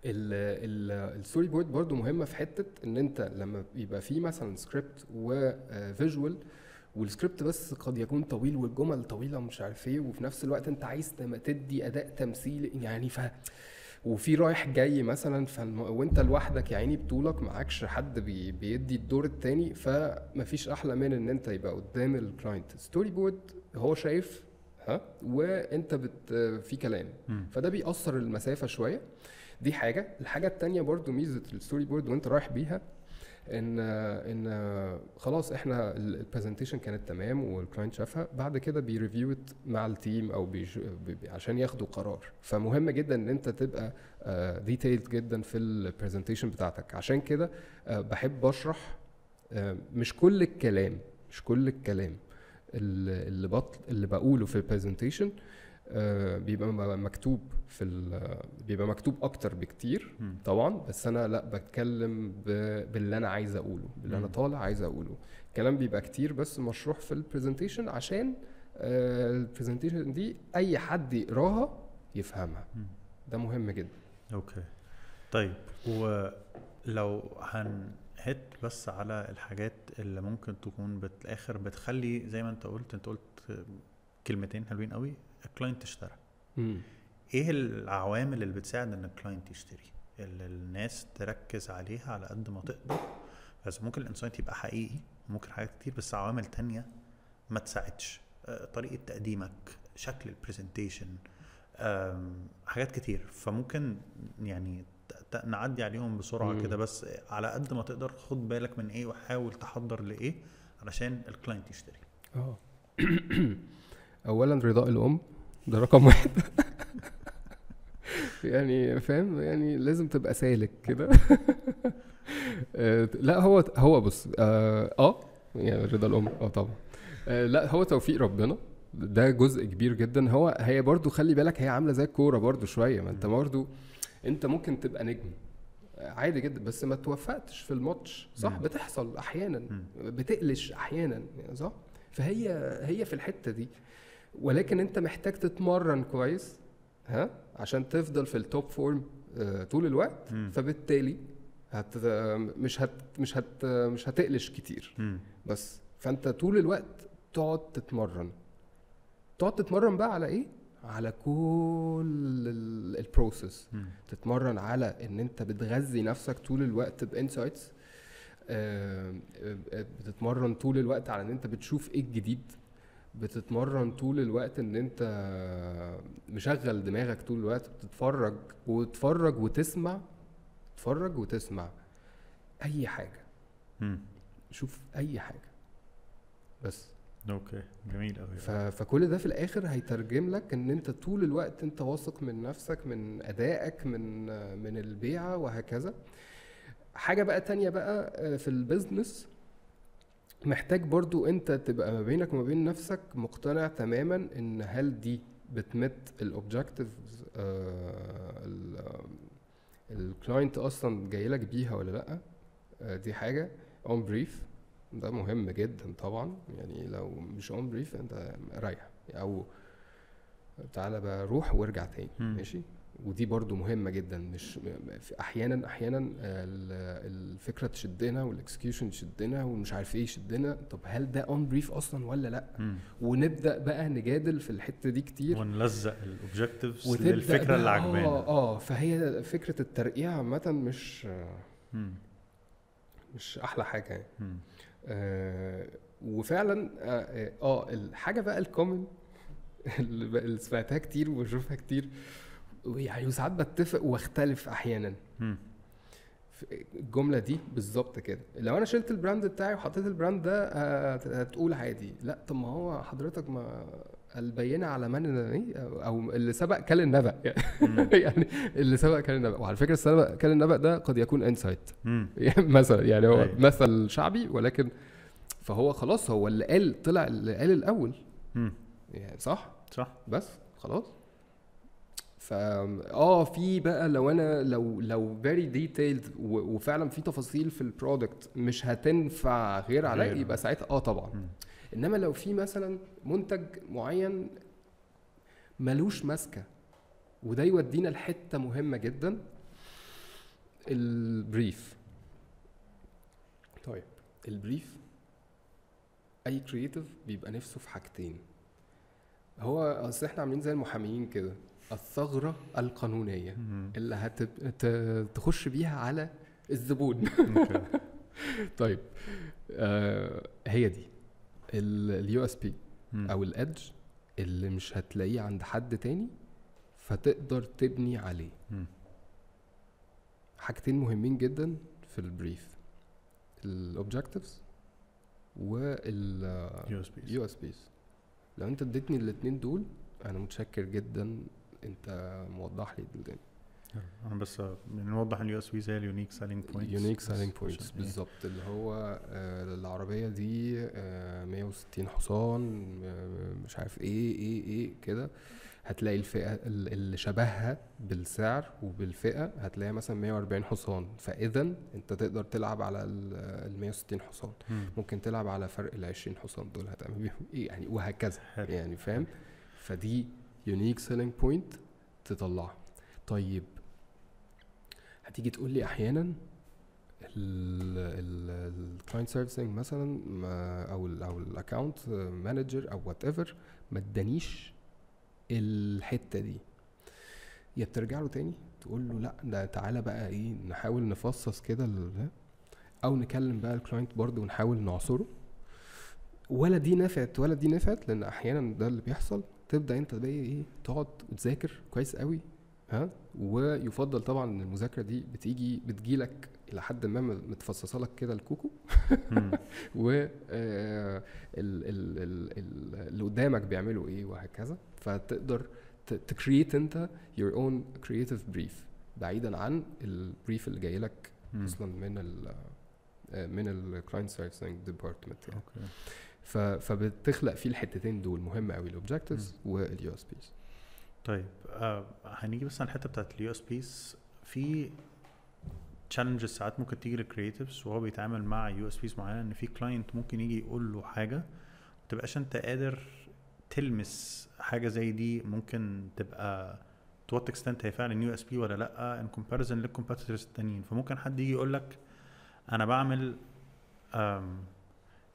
ال storyboard برضو مهمة في حتة إن أنت لما يبقى في مثلا سكريبت و visual والسكريبت بس قد يكون طويل والجمل طويلة ومش عارف إيه وفي نفس الوقت أنت عايز تدي أداء تمثيلي يعني ف وفي رايح جاي مثلا فالم... وأنت لوحدك يا عيني بطولك معكش حد بي... بيدي الدور التاني فمفيش أحلى من إن أنت يبقى قدام ال client storyboard هو شايف ها وأنت بت... في كلام. فده بيأثر المسافة شوية. دي حاجة. الحاجة التانية برضو ميزة ال storyboard وأنت رايح بيها إن إن خلاص إحنا ال presentation كانت تمام وال client شافها بعد كده بي review it مع ال team أو عشان ياخدوا قرار. فمهم جدا إن أنت تبقى detailed جدا في ال presentation بتاعتك. عشان كده آه، بحب أشرح آه، مش كل الكلام مش كل الكلام اللي بطل اللي بقوله في ال presentation بيبقى م- مكتوب في ال- بيبقى مكتوب أكتر بكتير. طبعا بس أنا لأ بتكلم باللي أنا عايز أقوله باللي أنا. طالع عايز أقوله الكلام بيبقى كتير بس مشروح في ال presentation عشان ال presentation دي أي حد يقراها يفهمها. ده مهم جدا okay طيب ولو هنهت بس على الحاجات اللي ممكن تكون بالاخر بتخلي زي ما أنت قلت أنت قلت كلمتين حلوين قوي ال client اشترى. إيه العوامل اللي بتساعد ان ال client يشتري؟ اللي الناس تركز عليها على قد ما تقدر. بس ممكن ال insight يبقى حقيقي ممكن حاجات كتير بس عوامل تانية ما تساعدش. آه، طريقة تقديمك شكل ال presentation حاجات كتير. فممكن يعني نعدي عليهم بسرعة مم. كده بس على قد ما تقدر خد بالك من إيه وحاول تحضر لإيه علشان الكلاينت يشتري. آه. اولا رضاء الأم ده رقم واحد. يعني فاهم؟ يعني لازم تبقى سالك كده. آه، لا هو هو بص آه آه، يعني رضا الأم آه طبعا. آه، لا هو توفيق ربنا. ده جزء كبير جدا. هو هي برضو خلي بالك هي عاملة زي الكورة برضو شوية. ما انت برضو انت ممكن تبقى نجم. عادي جدا بس ما توفقتش في الماتش. صح مم. بتحصل أحيانا. مم. بتقلش أحيانا صح؟ فهي هي في الحتة دي. ولكن انت محتاج تتمرن كويس ها عشان تفضل في ال top form آه، طول الوقت. مم. فبالتالي هت مش هت مش هت مش هتقلش كتير. مم. بس فانت طول الوقت تقعد تتمرن. تقعد تتمرن بقى على إيه؟ على كل ال process. تتمرن على ان انت بتغذي نفسك طول الوقت ب insights بتتمرن طول الوقت على ان انت بتشوف إيه الجديد. بتتمرن طول الوقت إن أنت مشغل دماغك طول الوقت بتتفرج وتتفرج وتسمع تتفرج وتسمع أي حاجة. مم. شوف أي حاجة. بس. okay. جميل قوي ف... فكل ده في الآخر هيترجم لك إن أنت طول الوقت أنت واثق من نفسك من أدائك من من البيعة وهكذا. حاجة بقى تانية بقى آه، في ال business محتاج برضو انت تبقى ما بينك وما بين نفسك مقتنع تماما ان هل دي بت meet ال objectives ال client أصلا جاي لك بيها ولا لأ؟ آه، دي حاجة on brief ده مهم جدا طبعا. يعني لو مش on brief انت رايح. أو تعالى بقى روح وارجع تاني. ماشي؟ ودي برضو مهمة جدا مش أحيانا أحيانا ال- الفكرة تشدنا وال execution يشدنا ومش عارف إيه يشدنا طب هل ده on brief أصلا ولا لأ مم. ونبدأ بقى نجادل في الحتة دي كتير ونلزق ال objectives للفكرة اللي عجبانا آه آه فهي فكرة الترقيع عامة مش مم. مش أحلى حاجة يعني مم. آه وفعلا آه, آه, آه الحاجة بقى ال common اللي سمعتها كتير وبشوفها كتير يعني وساعات بتفق واختلف أحيانا. الجملة دي بالظبط كده. لو أنا شلت ال brand بتاعي وحطيت ال brand ده آه، هت- هتقول عادي. لا طب ما هو حضرتك ما البينة على من إيه؟ أو اللي سبق كل النبأ. يعني اللي سبق كل النبأ. وعلى فكرة السبق كل النبأ ده قد يكون insight. مثلا يعني هو أيوة. مثل شعبي ولكن فهو خلاص هو اللي قال طلع اللي قال الأول. يعني صح؟ صح. بس خلاص. ف آه في بقى لو أنا لو لو very detailed وفعلا في تفاصيل في ال product مش هتنفع غير عليا. يبقى ساعتها آه طبعا مم. إنما لو في مثلا منتج معين ملوش ماسكة وده يودينا لحتة مهمة جدا ال brief طيب ال brief أي creative بيبقى نفسه في حاجتين هو أصل إحنا عاملين زي المحاميين كده الثغرة القانونية. اللي هتخش بيها على الزبون. طيب آه هي دي ال USP. أو ال edge اللي مش هتلاقيه عند حد تاني فتقدر تبني عليه. حاجتين مهمين جدا في ال brief ال objectives وال USPs لو انت اديتني الاتنين دول أنا متشكر جدا انت موضح لي الدنيا. أنا بس يعني نوضح ال USP زي ال unique selling points unique selling points بالظبط. اللي هو آه العربيه دي آه 160 حصان آه مش عارف إيه إيه إيه كده. هتلاقي الفئة ال- اللي شبهها بالسعر وبالفئة هتلاقيها مثلا 140 حصان. فاذا أنت تقدر تلعب على ال 160 حصان. ممكن تلعب على فرق ال 20 حصان دول هتعمل بيهم إيه يعني وهكذا حلو. يعني فاهم؟ فدي unique selling point تطلعها طيب هتيجي تقول لي أحيانا ال client servicing مثلا أو ال أو ال account manager أو whatever ما ادانيش الحتة دي. يا بترجع له تاني تقول له لأ ده تعالى بقى إيه نحاول نفصص كده أو نكلم بقى ال client برضه ونحاول نعصره. ولا دي نفعت ولا دي نفعت لأن أحيانا ده اللي بيحصل. تبدأ أنت بقى إيه تقعد وتذاكر كويس قوي ها؟ ويفضل طبعا إن المذاكرة دي بتيجي بتجيلك إلى حد ما متفصصة لك كده الكوكو. و آه، ال- ال- ال- ال- اللي قدامك بيعملوا إيه وهكذا. فتقدر تكريت أنت your own creative brief بعيدا عن البريف اللي جاي لك. أصلا من ال آه، من ال client servicing department okay. فبتخلق فيه الحتتين دول مهم قوي ال objectives وال USPs طيب آه هنيجي بس على الحتة بتاعت ال USPs في challenges ساعات ممكن تيجي لل creatives وهو بيتعامل مع USPs معينة إن في client ممكن يجي يقول له حاجة ما تبقاش أنت قادر تلمس حاجة زي دي ممكن تبقى to what extent هي فعلا USP ولا لأ in comparison لل competitors التانيين. فممكن حد يجي يقول لك أنا بعمل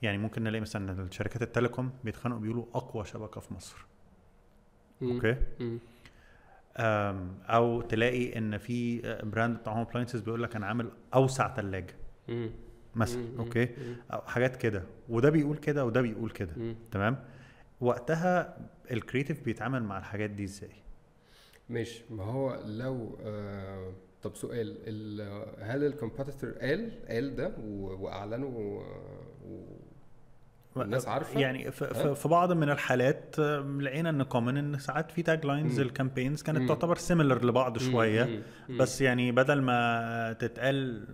يعني ممكن نلاقي مثلا الشركات ال telecom بيتخانقوا بيقولوا أقوى شبكة في مصر okay مم. أو تلاقي إن في brand بتاع home appliances بيقول لك أنا عامل أوسع ثلاجه مم. مثلا مم. okay مم. أو حاجات كده وده بيقول كده وده بيقول كده مم. تمام وقتها ال creative بيتعامل مع الحاجات دي إزاي ماشي ما هو لو آه طب سؤال ال- هل ال competitor قال قال ده واعلنه والناس عارفة يعني؟ في بعض من الحالات لقينا إن common إن ساعات في taglines مم. ال campaigns مم. كانت تعتبر similar لبعض شوية مم. مم. بس يعني بدل ما تتقال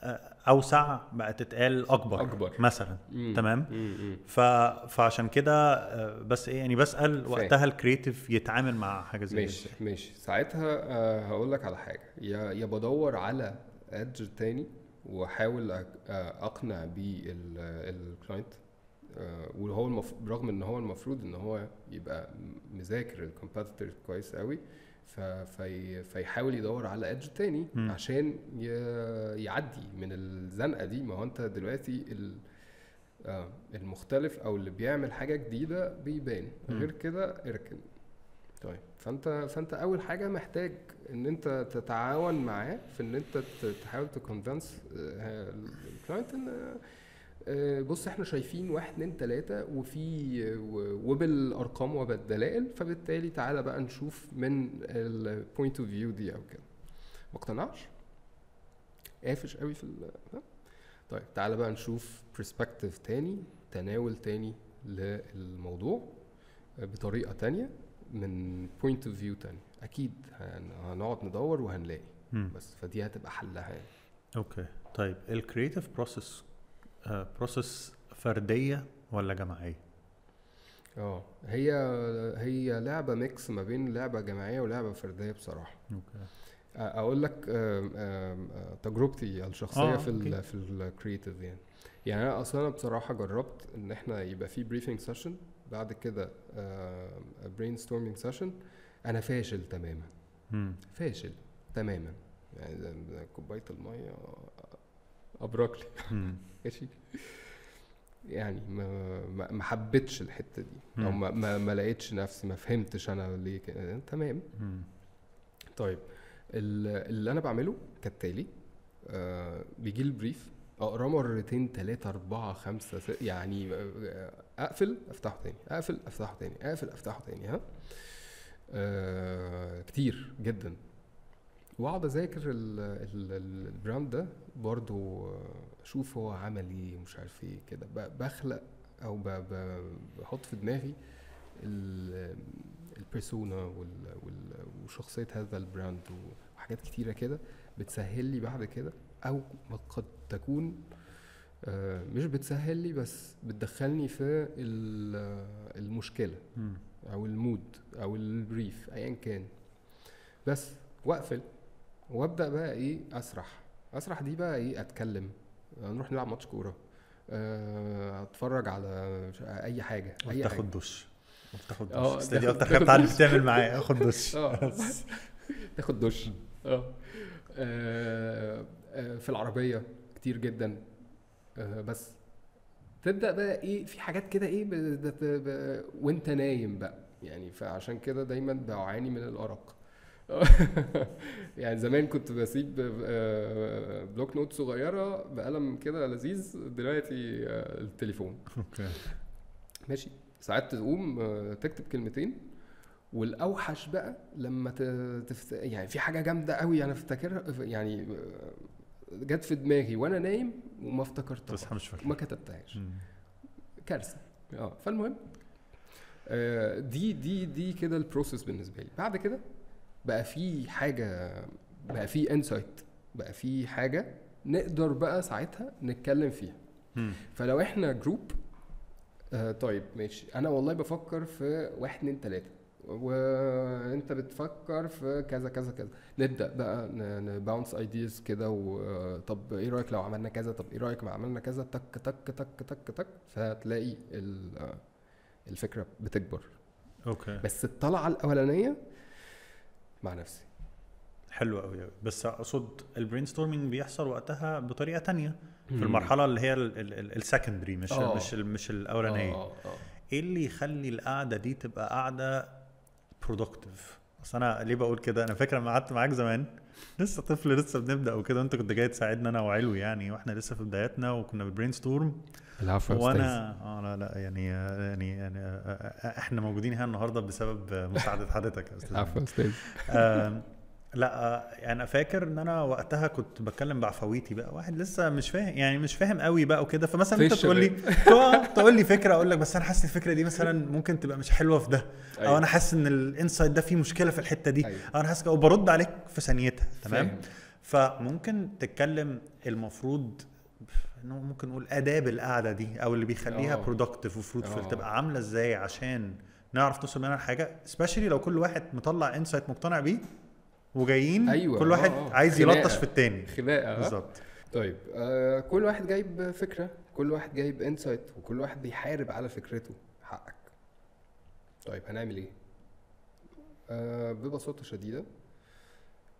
آه، أوسع بقت تتقال أكبر أكبر. مثلا مم. تمام مم. مم. ف... فعشان كده آه، بس إيه يعني بسأل. وقتها ال creative يتعامل مع حاجة زي ماشي ماشي ساعتها آه هقول لك على حاجة يا يا بدور على edge تاني وأحاول أقنع بيه ال client وهو المف... برغم إن هو المفروض إن هو يبقى مذاكر ال competitor كويس قوي ف... في... فيحاول يدور على edge تاني مم. عشان ي... يعدي من الزنقة دي ما هو أنت دلوقتي ال... المختلف أو اللي بيعمل حاجة جديدة بيبان. غير كده إركن طيب فأنت فأنت أول حاجة محتاج إن أنت تتعاون معاه في إن أنت تحاول ت convince ال client إن آه، بص إحنا شايفين واحد اتنين تلاتة وفي وبالأرقام وبالدلائل فبالتالي تعالى بقى نشوف من ال point of view دي أو كده. ما اقتنعش؟ قافش قوي في؟ طيب تعالى بقى نشوف perspective تاني تناول تاني للموضوع بطريقة تانية. من point of view تاني. أكيد هن- هنقعد ندور وهنلاقي. بس فدي هتبقى حلها يعني. أوكي. طيب الكرييتيف بروسيس بروسيس فردية ولا جماعية؟ آه هي هي لعبة mix ما بين لعبة جماعية ولعبة فردية بصراحة. أوكي. أقول لك آه، تجربتي الشخصية آه، في أوكي. ال في ال creative يعني. يعني أنا أصلا بصراحة جربت إن إحنا يبقى في briefing session بعد كده brainstorming session أنا فاشل تماما. فاشل تماما يعني كوباية المية أبرك لي مم. ماشي يعني ما ما حبيتش الحتة دي أو. ما ما, ما لقيتش نفسي ما فهمتش أنا ليه كده تمام. طيب ال- اللي أنا بعمله كالتالي آه بيجي ال brief أقراه مرتين ثلاثة أربعة خمسة يعني أقفل أفتحه تاني. أقفل أفتحه تاني. أقفل أفتحه تاني ها؟ آه كتير جدا. وأقعد أذاكر ال- ال- ال- ال brand ده برضو آه، أشوف هو عمل إيه ومش عارف إيه كده. بخلق أو بحط في دماغي ال- ال persona وشخصية هذا ال brand وحاجات كتيرة كده بتسهل لي بعد كده أو قد تكون مش بتسهل لي بس بتدخلني في ال- المشكلة. أو ال mood أو ال brief ايا كان. بس وأقفل وأبدأ بقى إيه أسرح. أسرح دي بقى إيه أتكلم. نروح نلعب ماتش كورة. آه، أتفرج على أي حاجة أي حاجة. تاخد دش. تاخد دش أكتر حاجة بتعرف. تعمل معايا. آخد دش. تاخد دش. آه. آه، آه، في العربية كتير جدا. آه، بس تبدأ بقى إيه في حاجات كده إيه وأنت نايم بقى. يعني فعشان كده دايما بعاني من الأرق. يعني زمان كنت بسيب آه، bloc-note صغيرة بقلم كده لذيذ دلوقتي آه، التليفون. أوكي. ماشي. ساعات تقوم آه، تكتب كلمتين والأوحش بقى لما تفت... يعني في حاجة جامدة قوي أنا أفتكرها يعني آه، جت في دماغي وأنا نايم وما افتكرتهاش. تصحى مش فاكر وما كتبتهاش. كارثة. آه فالمهم آه، دي دي دي كده ال process بالنسبة لي. بعد كده بقى في حاجة بقى في insight بقى في حاجة نقدر بقى ساعتها نتكلم فيها. مم. فلو إحنا group آه طيب ماشي. أنا والله بفكر في واحد اتنين تلاتة. وانت بتفكر في كذا كذا كذا. نبدأ بقى ن bounce ideas كده وطب إيه رأيك لو عملنا كذا؟ طب إيه رأيك لو عملنا كذا؟ تك تك تك تك تك. آه، الفكرة بتكبر. أوكي. بس الطلعة الأولانية مع نفسي. حلو قوي بس أقصد ال brainstorming بيحصل وقتها بطريقة تانية في. المرحلة اللي هي ال secondary مش آه. مش مش الأولانية. آه آه. إيه اللي يخلي القعدة دي تبقى قعدة productive أصل أنا ليه بقول كده؟ أنا فاكر لما قعدت معاك زمان لسه طفل لسه بنبدأ وكده وأنت كنت جاي تساعدنا أنا وعلوي يعني وإحنا لسه في بداياتنا وكنا بن brainstorm العفو. وأنا آه لا لا يعني يعني, يعني آه، آه، إحنا موجودين هنا النهارده بسبب مساعدة حضرتك يا أستاذ. العفو يا أستاذ. لا آه، أنا فاكر إن أنا وقتها كنت بتكلم بعفويتي بقى واحد لسه مش فاهم يعني مش فاهم قوي بقى وكده فمثلا أنت تقول لي تقول- لي فكرة أقول لك بس أنا حاسس الفكرة دي مثلا ممكن تبقى مش حلوة في ده أو أيوة. أنا حاسس إن ال insight ده فيه مشكلة في الحتة دي أيوة. أو أنا حاسس وبرد عليك في ثانيتها تمام فاهم. فممكن تتكلم المفروض إنه ممكن نقول آداب القعدة دي أو اللي بيخليها آه. productive و fruitful آه. تبقى عاملة إزاي عشان نعرف نوصل منها لحاجة especially لو كل واحد مطلع insight مقتنع بيه وجايين أيوة، كل واحد آه، آه. عايز. يلطش في التاني. خناقة ها؟ بالظبط. طيب آه كل واحد جايب فكرة كل واحد جايب insight وكل واحد بيحارب على فكرته حقك. طيب هنعمل إيه؟ آه ببساطة شديدة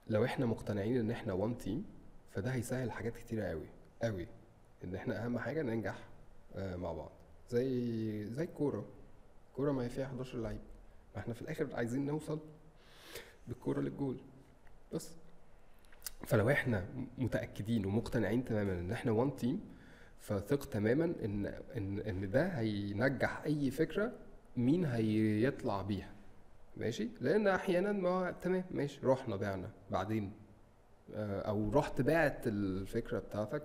لو إحنا مقتنعين إن إحنا one team فده هيسهل حاجات كتيرة قوي قوي إن إحنا أهم حاجة ننجح آه مع بعض. زي زي الكورة. الكورة ما هي فيها 11 لعيب. ما إحنا في الآخر عايزين نوصل بالكورة للجول. بس. فلو إحنا متأكدين ومقتنعين تماما إن إحنا وان تيم فثق تماما إن إن إن ده هينجح أي فكرة مين هيطلع بيها. ماشي؟ لأن أحيانا ما تمام ماشي رحنا بعنا. بعدين آه، أو رحت بعت الفكرة بتاعتك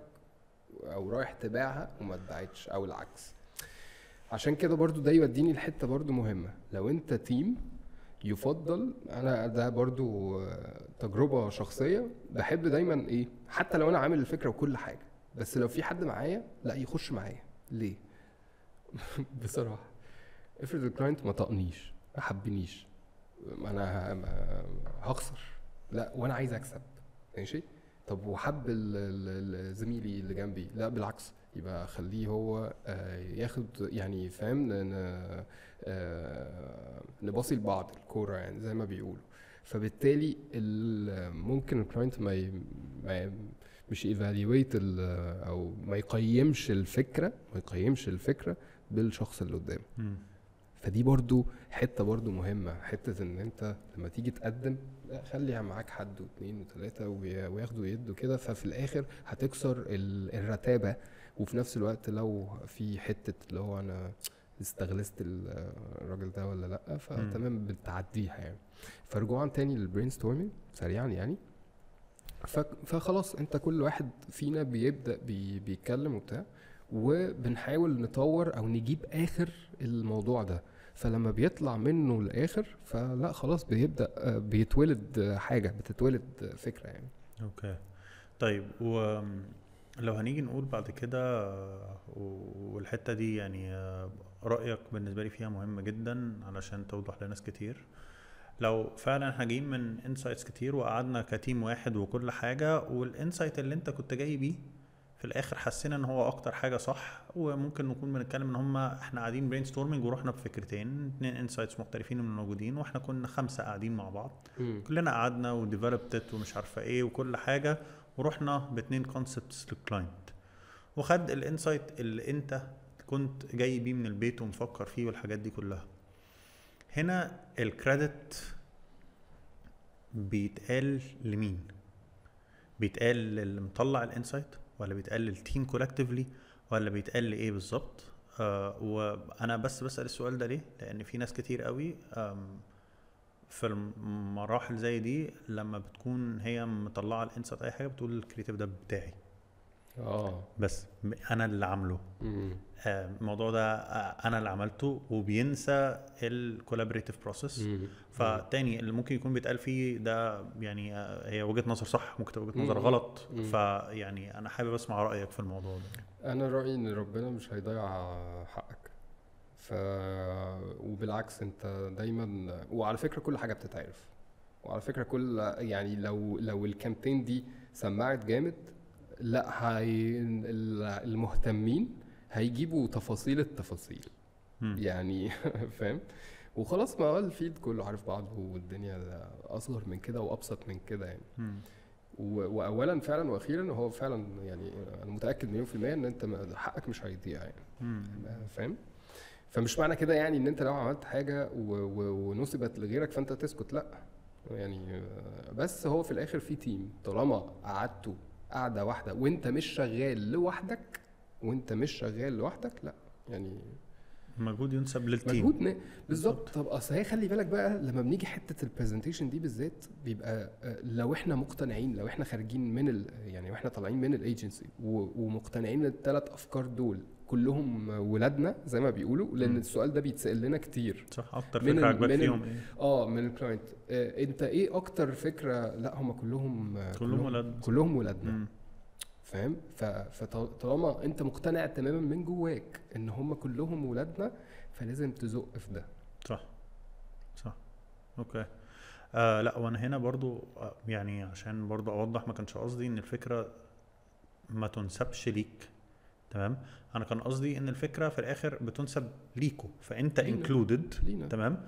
أو رايح تبيعها وما اتباعتش أو العكس. عشان كده برضو ده يوديني لحتة برضو مهمة. لو أنت team يفضل. أنا ده برضو آه، تجربة شخصية. بحب دايما إيه حتى لو أنا عامل الفكرة وكل حاجة بس لو في حد معايا لا يخش معايا. ليه؟ بصراحة. افرض ال client ما طقنيش ما حبنيش أنا هخسر. لا وأنا عايز أكسب. ماشي؟ طب وحب زميلي اللي جنبي؟ لا بالعكس. يبقى خليه هو آه، ياخد يعني فاهم آه، نباصي لبعض الكورة يعني زي ما بيقولوا. فبالتالي ال- ممكن ال client ما ي- ما ي- مش evaluate أو ما يقيمش الفكرة ما يقيمش الفكرة بالشخص اللي قدامه. فدي برضو حتة برضو مهمة حتة إن أنت لما تيجي تقدم لا خلي معاك حد واثنين وثلاثه وي- وياخدوا ويدوا كده. ففي الآخر هتكسر ال- الرتابة وفي نفس الوقت لو في حتة اللي هو أنا استغلست ال- الراجل ده ولا لأ فتمام بتعديها يعني. فرجوعا تاني لل brainstorming سريعا يعني. فخلاص أنت كل واحد فينا بيبدأ بي بيتكلم وبتاع وبنحاول نطور أو نجيب آخر الموضوع ده. فلما بيطلع منه الآخر فلأ خلاص بيبدأ بيتولد حاجة بتتولد فكرة يعني. okay. طيب ولو هنيجي نقول بعد كده والحتة دي يعني رأيك بالنسبة لي فيها مهم جدا علشان توضح لناس كتير. لو فعلا إحنا جايين من insights كتير وقعدنا ك team واحد وكل حاجة وال insight اللي انت كنت جاي بيه في الآخر حسينا إن هو أكتر حاجة صح وممكن نكون بنتكلم إن هم إحنا قاعدين brainstorming ورحنا بفكرتين اتنين insights مختلفين من موجودين وإحنا كنا خمسة قاعدين مع بعض. كلنا قعدنا و developed ومش عارفة إيه وكل حاجة ورحنا باتنين concepts لل client وخد ال insight اللي انت كنت جاي بيه من البيت ومفكر فيه والحاجات دي كلها. هنا ال credit بيتقال لمين؟ بيتقال للي مطلع ال insight ولا بيتقال لل team collectively ولا بيتقال لإيه بالظبط؟ آه وأنا بس بسأل السؤال ده ليه؟ لأن في ناس كتير قوي آم، في المراحل زي دي لما بتكون هي مطلعة ال insight أي حاجة بتقول ال creative ده بتاعي آه بس أنا اللي عامله. آه، الموضوع ده آه، أنا اللي عملته وبينسى ال collaborative process. فتاني اللي ممكن يكون بيتقال فيه ده يعني آه، هي وجهة نظر صح ممكن تبقى وجهة نظر. غلط. فيعني أنا حابب أسمع رأيك في الموضوع ده أنا رأيي إن ربنا مش هيضيع حقك ف وبالعكس انت دايما وعلى فكرة كل حاجة بتتعرف وعلى فكرة كل يعني لو لو ال campaign دي سمعت جامد لا هي المهتمين هيجيبوا تفاصيل التفاصيل مم. يعني فاهم وخلاص ما هو ال field كله عارف بعضه والدنيا أصغر من كده وأبسط من كده يعني. و- واولا فعلا وأخيرا هو فعلا يعني أنا متأكد مليون في المية إن أنت حقك مش هيضيع يعني. فاهم فمش معنى كده يعني إن أنت لو عملت حاجة و- و- ونسبت لغيرك فأنت تسكت لأ. يعني بس هو في الآخر في team طالما قعدتوا قعدة واحدة وأنت مش شغال لوحدك وأنت مش شغال لوحدك لأ. يعني مجهود ينسب لل team مجهود ن- بالظبط. طب أصل هي خلي بالك بقى لما بنيجي حتة ال presentation دي بالذات بيبقى آه، لو إحنا مقتنعين لو إحنا خارجين من ال يعني وإحنا طالعين من الايجنسي ومقتنعين الثلاث أفكار دول كلهم ولادنا زي ما بيقولوا لأن مم. السؤال ده بيتسأل لنا كتير. صح أكتر من فكرة عجبك فيهم إيه؟ آه من ال client آه أنت إيه أكتر فكرة؟ لأ هم كلهم آه، كلهم ولاد. كلهم ولادنا. مم. فاهم؟ ف- فطالما أنت مقتنع تماما من جواك إن هم كلهم ولادنا فلازم تزق في ده. صح صح. okay. آه لأ وأنا هنا برضو آه يعني عشان برضو أوضح ما كانش قصدي إن الفكرة ما تنسبش ليك. تمام؟ أنا كان قصدي إن الفكرة في الآخر بتنسب ليكو فأنت. انكلودد تمام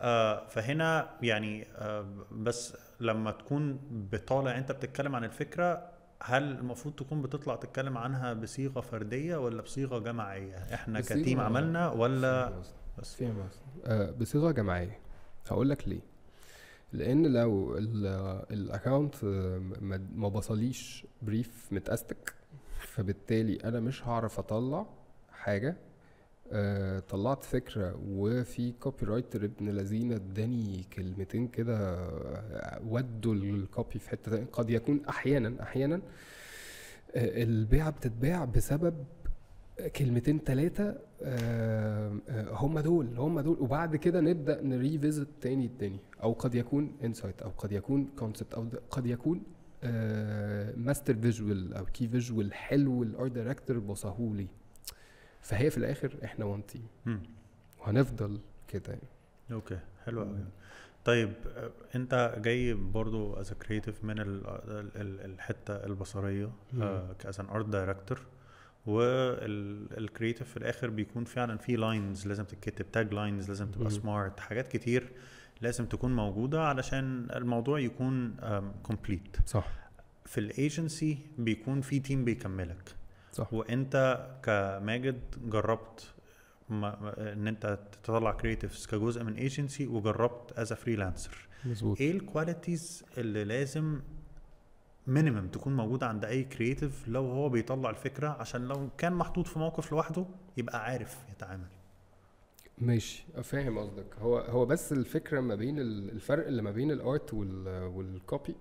آه فهنا يعني آه بس لما تكون بطالع أنت بتتكلم عن الفكرة هل المفروض تكون بتطلع تتكلم عنها بصيغة فردية ولا بصيغة جماعية إحنا كتيم عملنا ولا. بس فاهم. آه بصيغة جماعية هقول لك ليه لأن لو ال account ما ما بصليش brief متأستك فبالتالي أنا مش هعرف أطلع حاجة. آه طلعت فكرة وفي copywriter ابن لذينة اداني كلمتين كده آه، ودوا ال copy في حتة تانية. قد يكون أحيانا أحيانا آه، البيعة بتتباع بسبب كلمتين ثلاثة هم دول هم دول. وبعد كده نبدأ ن revisit تاني الدنيا أو قد يكون insight أو قد يكون concept أو قد يكون master visual أو key visual حلو ال art director بصهولي فهي في الآخر إحنا one team. وهنفضل كده يعني okay حلو قوي طيب آه، أنت جاي برضو as creative من ال ال ال الحتة البصرية. ك as an art director وال creative في الآخر بيكون فعلا في lines لازم تتكتب taglines لازم تبقى. smart حاجات كتير لازم تكون موجودة علشان الموضوع يكون complete صح. في الايجنسي بيكون في team بيكملك. صح. وانت كماجد جربت ان انت تطلع creatives كجزء من ايجنسي وجربت as freelancer مظبوط. إيه ال qualities اللي لازم minimum تكون موجودة عند أي creative لو هو بيطلع الفكرة عشان لو كان محطوط في موقف لوحده يبقى عارف يتعامل. ماشي. فاهم قصدك. هو هو بس الفكرة ما بين ال- الفرق اللي ما بين ال art وال وال copy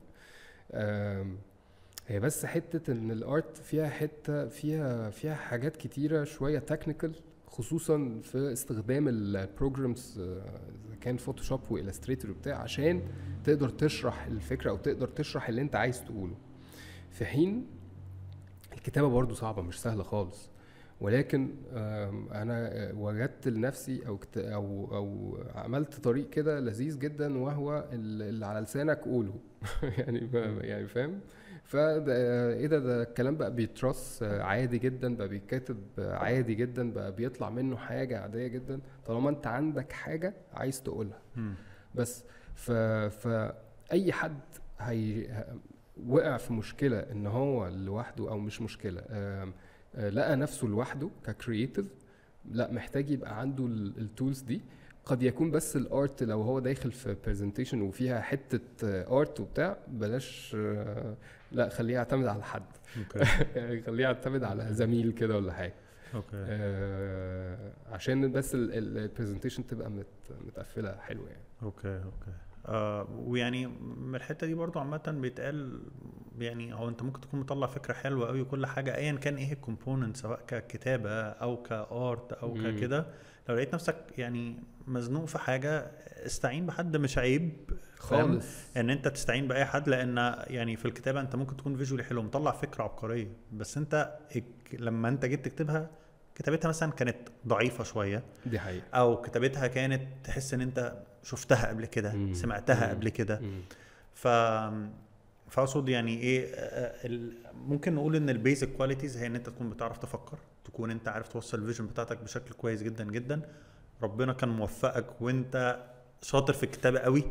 هي بس حتة إن ال art فيها حتة فيها فيها حاجات كتيرة شوية technical خصوصا في استخدام ال programs إذا كان Photoshop و Illustrator وبتاع عشان تقدر تشرح الفكرة أو تقدر تشرح اللي أنت عايز تقوله. في حين الكتابة برضو صعبة مش سهلة خالص. ولكن أنا آه، وجدت لنفسي أو أو أو عملت طريق كده لذيذ جدا وهو ال- اللي على لسانك قوله. يعني يعني فاهم؟ فده إيه ده؟ ده الكلام بقى بيترص آه، عادي جدا بقى بيتكتب آه، عادي جدا بقى بيطلع منه حاجة عادية جدا طالما أنت عندك حاجة عايز تقولها. بس ف فاي حد هي وقع في مشكلة إن هو لوحده أو مش مشكلة لقى نفسه لوحده ك creative لا محتاج يبقى عنده ال tools دي. قد يكون بس ال art لو هو داخل في presentation وفيها حتة art وبتاع بلاش آه، لا خليه يعتمد على حد. خليه يعتمد على زميل كده ولا حاجة. okay. آه، عشان بس ال presentation تبقى مت متقفلة حلوة يعني. okay okay. آه ويعني من الحتة دي برضو عامة بيتقال يعني هو انت ممكن تكون مطلع فكرة حلوة قوي وكل حاجة ايا كان إيه ال component سواء ككتابة أو ك art أو. ككده لو لقيت نفسك يعني مزنوق في حاجة استعين بحد مش عيب؟ خالص إن أنت تستعين بأي حد لأن يعني في الكتابة أنت ممكن تكون visually حلو مطلع فكرة عبقرية بس أنت لما أنت جيت تكتبها كتابتها مثلا كانت ضعيفة شوية دي حقيقة أو كتابتها كانت تحس إن أنت شفتها قبل كده. سمعتها مم. قبل كده. ف فاقصد يعني إيه آه، ال- ممكن نقول إن ال basic qualities هي إن أنت تكون بتعرف تفكر تكون أنت عارف توصل ال vision بتاعتك بشكل كويس جدا جدا ربنا كان موفقك وأنت شاطر في الكتابة قوي.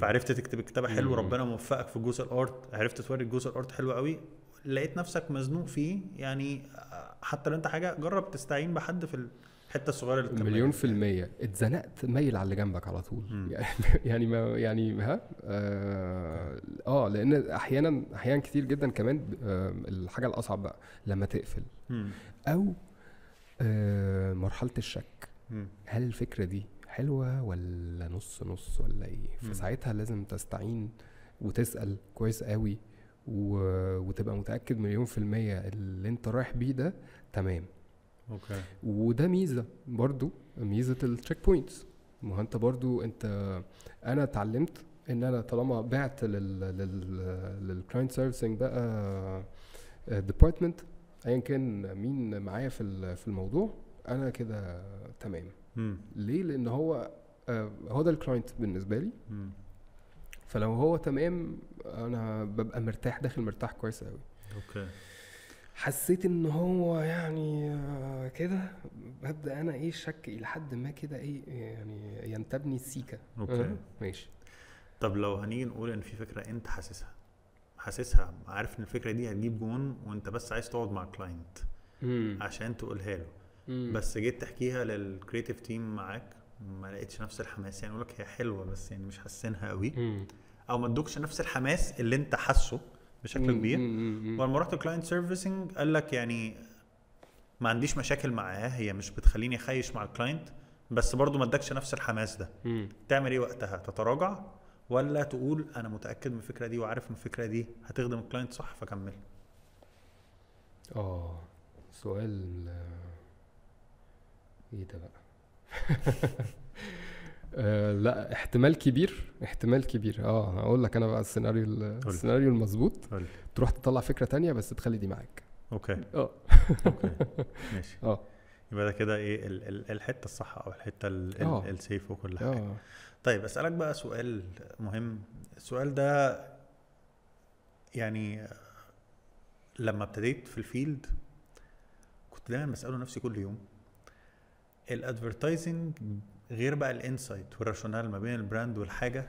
فعرفت تكتب الكتابه حلو. ربنا موفقك في جزء ال art عرفت توري جزء ال art حلو قوي لقيت نفسك مزنوق فيه يعني آه، حتى لو أنت حاجة جرب تستعين بحد في الحته الصغيره اللي. مليون في المية اتزنقت ميل على اللي جنبك على طول. يعني ما يعني ها آه, آه لأن أحيانا أحيانا كتير جدا كمان آه الحاجة الأصعب بقى لما تقفل مم. أو آه مرحلة الشك مم. هل الفكرة دي حلوة ولا نص نص ولا إيه. فساعتها لازم تستعين وتسأل كويس قوي و... وتبقى متأكد مليون في المية اللي أنت رايح بيه ده تمام okay. وده ميزة برضو ميزة ال check points ما انت برضو انت أنا اتعلمت ان أنا طالما بعت لل لل لل client servicing بقى department ايا كان مين معايا في في الموضوع أنا كده تمام. مم. ليه؟ لأن هو آه، هو ده ال client بالنسبة لي. مم. فلو هو تمام أنا ببقى مرتاح داخل مرتاح كويس قوي okay. حسيت إن هو يعني آه، كده ببدا أنا إيه شك إلى حد ما كده إيه يعني ينتابني الشك okay أه، ماشي طب لو هنيجي نقول إن في فكرة أنت حاسسها حاسسها عارف إن الفكرة دي هتجيب جون وأنت بس عايز تقعد مع client مم. عشان تقولها له مم. بس جيت تحكيها لل creative team معاك ما لقيتش نفس الحماس يعني يقول لك هي حلوة بس يعني مش حاسينها قوي. أو ما ادوكش نفس الحماس اللي أنت حاسه بشكل. كبير. ولما رحت client servicing قال لك يعني ما عنديش مشاكل معاه هي مش بتخليني أخش مع ال client بس برضو ما ادكش نفس الحماس ده مم. تعمل إيه وقتها تتراجع ولا تقول أنا متأكد من الفكرة دي وعارف إن الفكرة دي هتخدم ال client صح فكمل آه سؤال آه، إيه ده بقى آه لا احتمال كبير احتمال كبير. آه هقول لك أنا بقى السيناريو. السيناريو المظبوط. تروح تطلع فكرة تانية بس تخلي دي معاك. okay. آه. okay. ماشي. آه. يبقى ده كده إيه ال- ال- الحتة الصح أو الحتة ال- ال- آه. ال safe وكل حاجة. آه طيب أسألك بقى سؤال مهم. السؤال ده يعني لما ابتديت في ال field كنت دايما بسأله نفسي كل يوم. ال advertising غير بقى ال insight و ال rationale ما بين ال brand والحاجة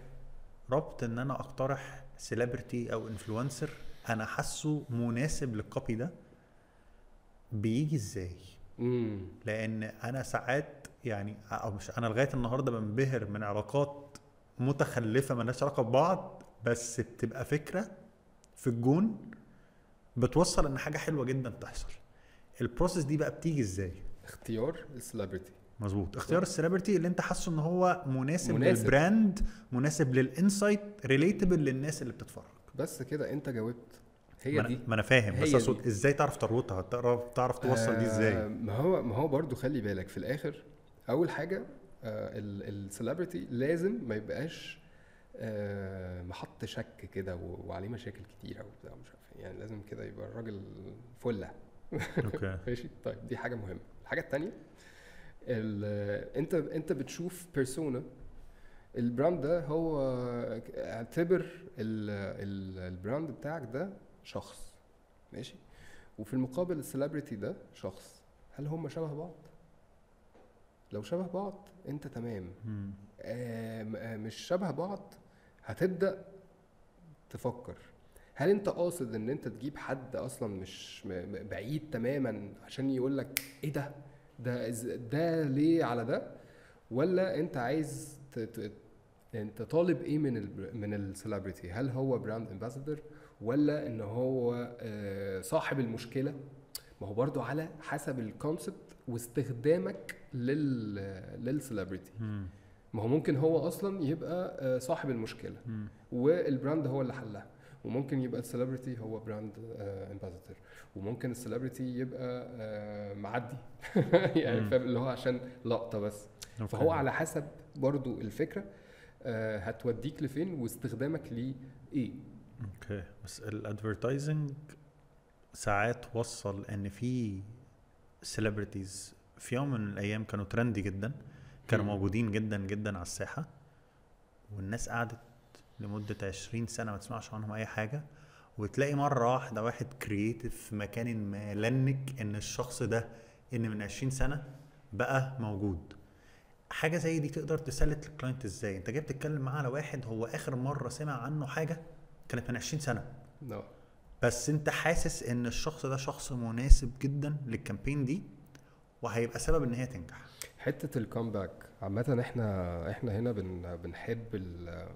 ربط إن أنا أقترح celebrity أو influencer أنا حاسه مناسب لل copy ده بيجي إزاي؟ امم لأن أنا ساعات يعني أو مش أنا لغاية النهارده بنبهر من علاقات متخلفة مالهاش علاقة ببعض بس بتبقى فكرة في الجون بتوصل إن حاجة حلوة جدا تحصل. ال process دي بقى بتيجي إزاي؟ اختيار ال celebrity مظبوط. اختيار ال celebrity اللي انت حاسه ان هو مناسب, مناسب. لل brand مناسب لل insight relatable للناس اللي بتتفرج. بس كده انت جاوبت. هي دي. ما أنا فاهم بس أقصد دي. إزاي تعرف تربطها؟ تعرف تعرف توصل دي آه، إزاي ما هو ما هو برضو خلي بالك في الآخر أول حاجة ال celebrity لازم ما يبقاش آه، محط شك كده وعليه مشاكل كتيره وبتاع مش عارف إيه. يعني لازم كده يبقى الراجل فلة. okay. ماشي؟ طيب دي حاجة مهمة. الحاجة التانية ال- انت انت بتشوف persona ال brand ده هو اعتبر ال- ال- ال brand بتاعك ده شخص. ماشي؟ وفي المقابل ال celebrity ده شخص. هل هم شبه بعض؟ لو شبه بعض انت تمام. آم، آم، مش شبه بعض هتبدأ تفكر. هل انت قاصد ان انت تجيب حد أصلا مش بعيد تماما عشان يقول لك إيه ده؟ ده ده ليه على ده؟ ولا أنت عايز انت طالب إيه من ال من ال celebrity هل هو brand ambassador ولا إن هو آه، صاحب المشكلة؟ ما هو برضو على حسب ال concept واستخدامك لل لل celebrity مم. ما هو ممكن هو أصلا يبقى آه، صاحب المشكلة. وال brand هو اللي حلها. وممكن يبقى ال celebrity هو brand ambassador وممكن ال celebrity يبقى آه، معدي يعني. فاهم اللي هو عشان لقطة بس okay. فهو على حسب برضو الفكرة آه، هتوديك لفين واستخدامك ليه إيه okay بس ال advertising ساعات بيحصل إن في celebrities في يوم من الأيام كانوا trendy جدا كانوا. موجودين جدا جدا على الساحة والناس قعدت لمدة 20 سنة ما تسمعش عنهم أي حاجة. وتلاقي مرة واحدة واحد creative في مكان ما link إن الشخص ده إن من 20 سنة بقى موجود. حاجة زي دي تقدر ت sell it لل client إزاي؟ أنت جاي بتتكلم معاه على واحد هو آخر مرة سمع عنه حاجة كانت من 20 سنة. لا بس أنت حاسس إن الشخص ده شخص مناسب جدا لل campaign دي وهيبقى سبب إن هي تنجح. حتة ال comeback عامة إحنا إحنا هنا بن بنحب ال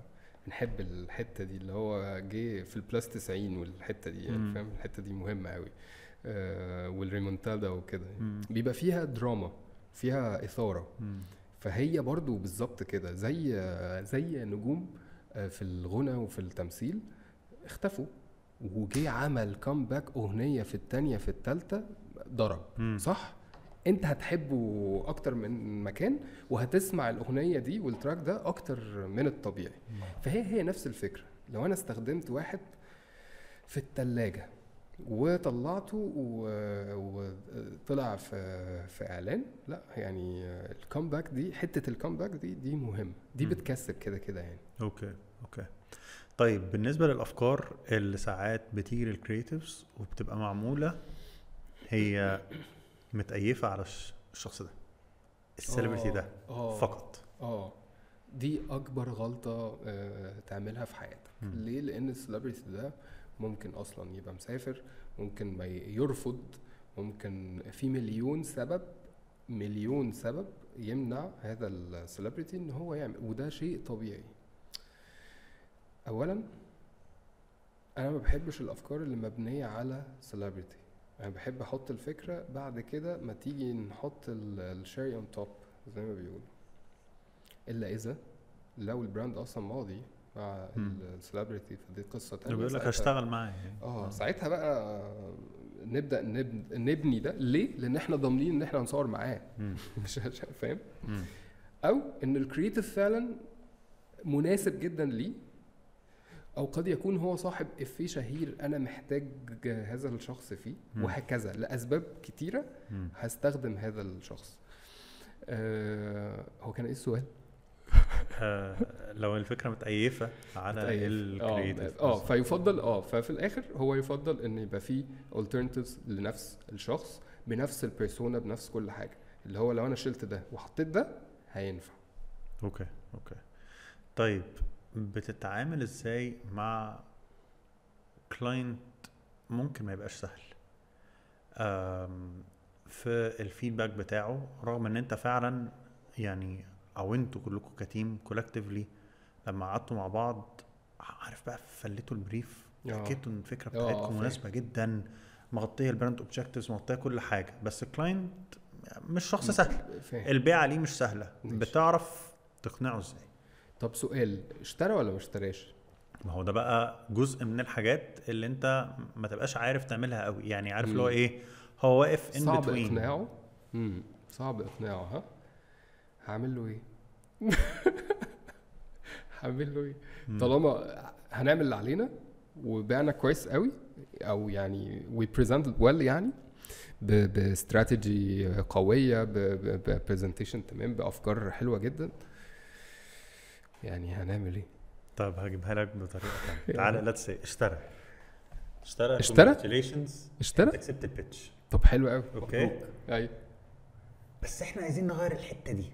بنحب الحتة دي اللي هو جه في ال plus 90 والحتة دي يعني. فاهم الحتة دي مهمة قوي آه والريمونتادا وكده. بيبقى فيها دراما فيها إثارة مم. فهي برضو بالظبط كده زي زي نجوم آه، في الغنى وفي التمثيل اختفوا وجي عمل comeback أغنية في التانية في التالتة ضرب مم. صح انت هتحبه أكتر من مكان وهتسمع الأغنية دي وال track ده أكتر من الطبيعي. فهي هي نفس الفكرة. لو أنا استخدمت واحد في التلاجة وطلعته وطلع في في إعلان لا يعني ال comeback دي حتة ال comeback دي دي مهمه دي. بتكسب كده كده يعني. okay okay. طيب بالنسبة للأفكار اللي ساعات بتيجي لل creatives وبتبقى معمولة هي متقيفة على الش- الشخص ده. ال celebrity ده آه فقط. آه. دي أكبر غلطة آه تعملها في حياتك. مم. ليه؟ لأن ال celebrity ده ممكن أصلا يبقى مسافر ممكن ما يرفض ممكن في مليون سبب مليون سبب يمنع هذا ال celebrity إن هو يعمل وده شيء طبيعي. اولا أنا ما بحبش الأفكار اللي مبنية على celebrity أنا بحب أحط الفكرة بعد كده ما تيجي نحط ال cherry on top زي ما بيقولوا إلا إذا لو ال brand أصلا ماضي مع. ال celebrity فدي قصة تانية بيقول لك هشتغل معاه. آه ساعتها بقى نبدأ نبني, ده ليه؟ لأن إحنا ضامنين إن إحنا هنصور معاه. مش فاهم؟ أو إن ال creative فعلا مناسب جدا ليه أو قد يكون هو صاحب افيه شهير أنا محتاج هذا الشخص فيه. وهكذا لأسباب كتيرة. هستخدم هذا الشخص آه هو كان إيه السؤال؟ آه لو الفكرة متأيفة على. الكريتيف آه آه فيفضل آه ففي الآخر هو يفضل إن يبقى فيه alternatives لنفس الشخص بنفس البيرسونا بنفس كل حاجة اللي هو لو أنا شلت ده وحطيت ده هينفع okay okay طيب بتتعامل إزاي مع client ممكن ما يبقاش سهل في ال feedback بتاعه رغم إن أنت فعلا يعني أو أنتوا كلكم ك team collectively لما قعدتوا مع بعض عارف بقى فلتوا ال brief آه. حكيتوا إن الفكرة آه، بتاعتكم. مناسبة جدا مغطية البراند اوبجكتيفز مغطية كل حاجة بس الكلاينت مش شخص سهل البيعة ليه مش سهلة. بتعرف تقنعه إزاي طب سؤال اشترى ولا ما اشتراش؟ ما هو ده بقى جزء من الحاجات اللي انت ما تبقاش عارف تعملها قوي يعني عارف اللي هو. إيه هو واقف ان صعب بتوين اقناعه امم صعب اقناعه ها هعمل له إيه؟ هعمل له إيه؟ طالما هنعمل اللي علينا وبعنا كويس قوي أو يعني we present well يعني باستراتيجي قوية ب presentation تمام بأفكار حلوة جدا يعني هنعمل إيه؟ طب هجيبها لك بطريقة ثانية تعالى let's say اشترى. اشترى. اشترى؟ اشترى؟ accept ال pitch طب حلو قوي okay. أيوه. بس إحنا عايزين نغير الحتة دي.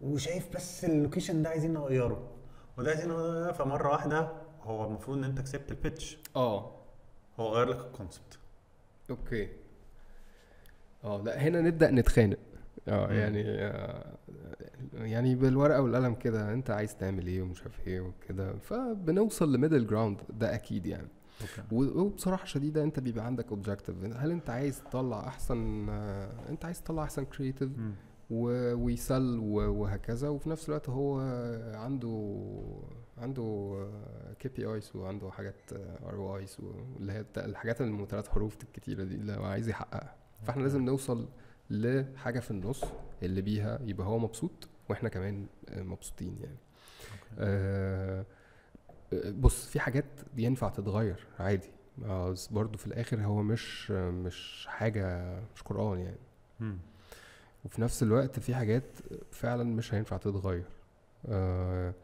وشايف بس ال location ده عايزين نغيره. وده عايزين نغيره فمرة واحدة هو المفروض إن أنت كسبت ال pitch آه. هو غير لك ال concept okay. آه لا هنا نبدأ نتخانق. آه. يعني آه يعني بالورقة والقلم كده أنت عايز تعمل إيه ومش عارف إيه وكده. فبنوصل ل middle ground ده أكيد يعني. okay. و- وبصراحة شديدة أنت بيبقى عندك objective هل أنت عايز تطلع أحسن أنت عايز تطلع أحسن creative مم. ويسل وهكذا. وفي نفس الوقت هو عنده عنده KPIs وعنده حاجات RIs اللي هي الحاجات اللي من ثلاث حروف الكتيرة دي اللي هو عايز يحققها. فإحنا لازم نوصل لحاجة في النص اللي بيها يبقى هو مبسوط. وإحنا كمان مبسوطين يعني. آه، بص في حاجات ينفع تتغير عادي. آه، بس برضو في الآخر هو مش مش حاجة مش قرآن يعني. وفي نفس الوقت في حاجات فعلا مش هينفع تتغير. آه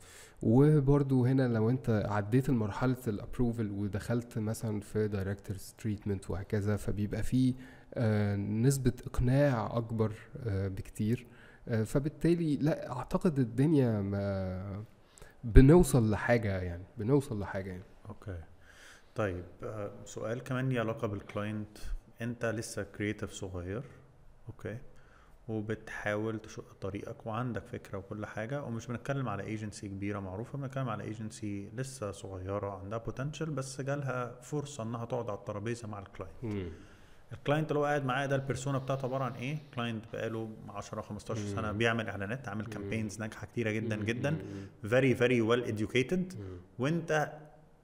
وبرضو هنا لو انت عديت مرحلة ال approval ودخلت مثلا في director's treatment وهكذا فبيبقى في آه نسبة إقناع أكبر آه بكتير. فبالتالي لا أعتقد الدنيا ما بنوصل لحاجة يعني بنوصل لحاجة يعني. أوكي. طيب آه، سؤال كمان ليه علاقة بال client أنت لسه creative صغير okay وبتحاول تشق طريقك وعندك فكرة وكل حاجة ومش بنتكلم على ايجنسي كبيرة معروفة بنتكلم على ايجنسي لسه صغيرة عندها potential بس جالها فرصة إنها تقعد على الترابيزة مع ال client ال client اللي هو قاعد معاه ده ال persona بتاعته عبارة عن إيه client بقاله 10 15 سنة. بيعمل إعلانات عامل. campaigns ناجحة كتيرة جدا. جدا. very very well educated مم. وأنت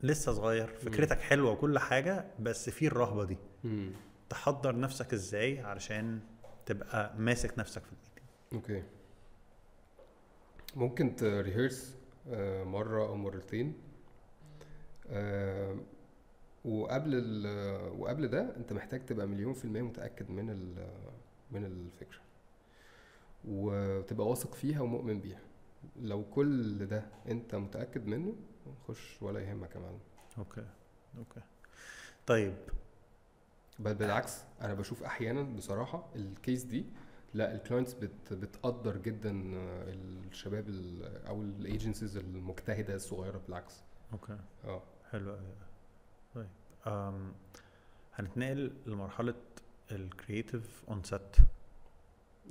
لسه صغير فكرتك حلوة وكل حاجة بس في الرهبة دي. تحضر نفسك إزاي علشان تبقى ماسك نفسك في ال meeting okay ممكن ت rehearse مرة أو مرتين آه، وقبل ال وقبل ده أنت محتاج تبقى مليون في المية متأكد من ال من الفكرة. وتبقى واثق فيها ومؤمن بيها. لو كل ده أنت متأكد منه خش ولا يهمك يا معلم. okay okay. طيب. بل بالعكس أنا بشوف أحيانا بصراحة ال case دي لا ال clients بت بتقدر جدا آه، الشباب ال- أو ال agencies المجتهدة الصغيرة بالعكس. okay. آه. حلو قوي هنتنقل لمرحلة ال creative on set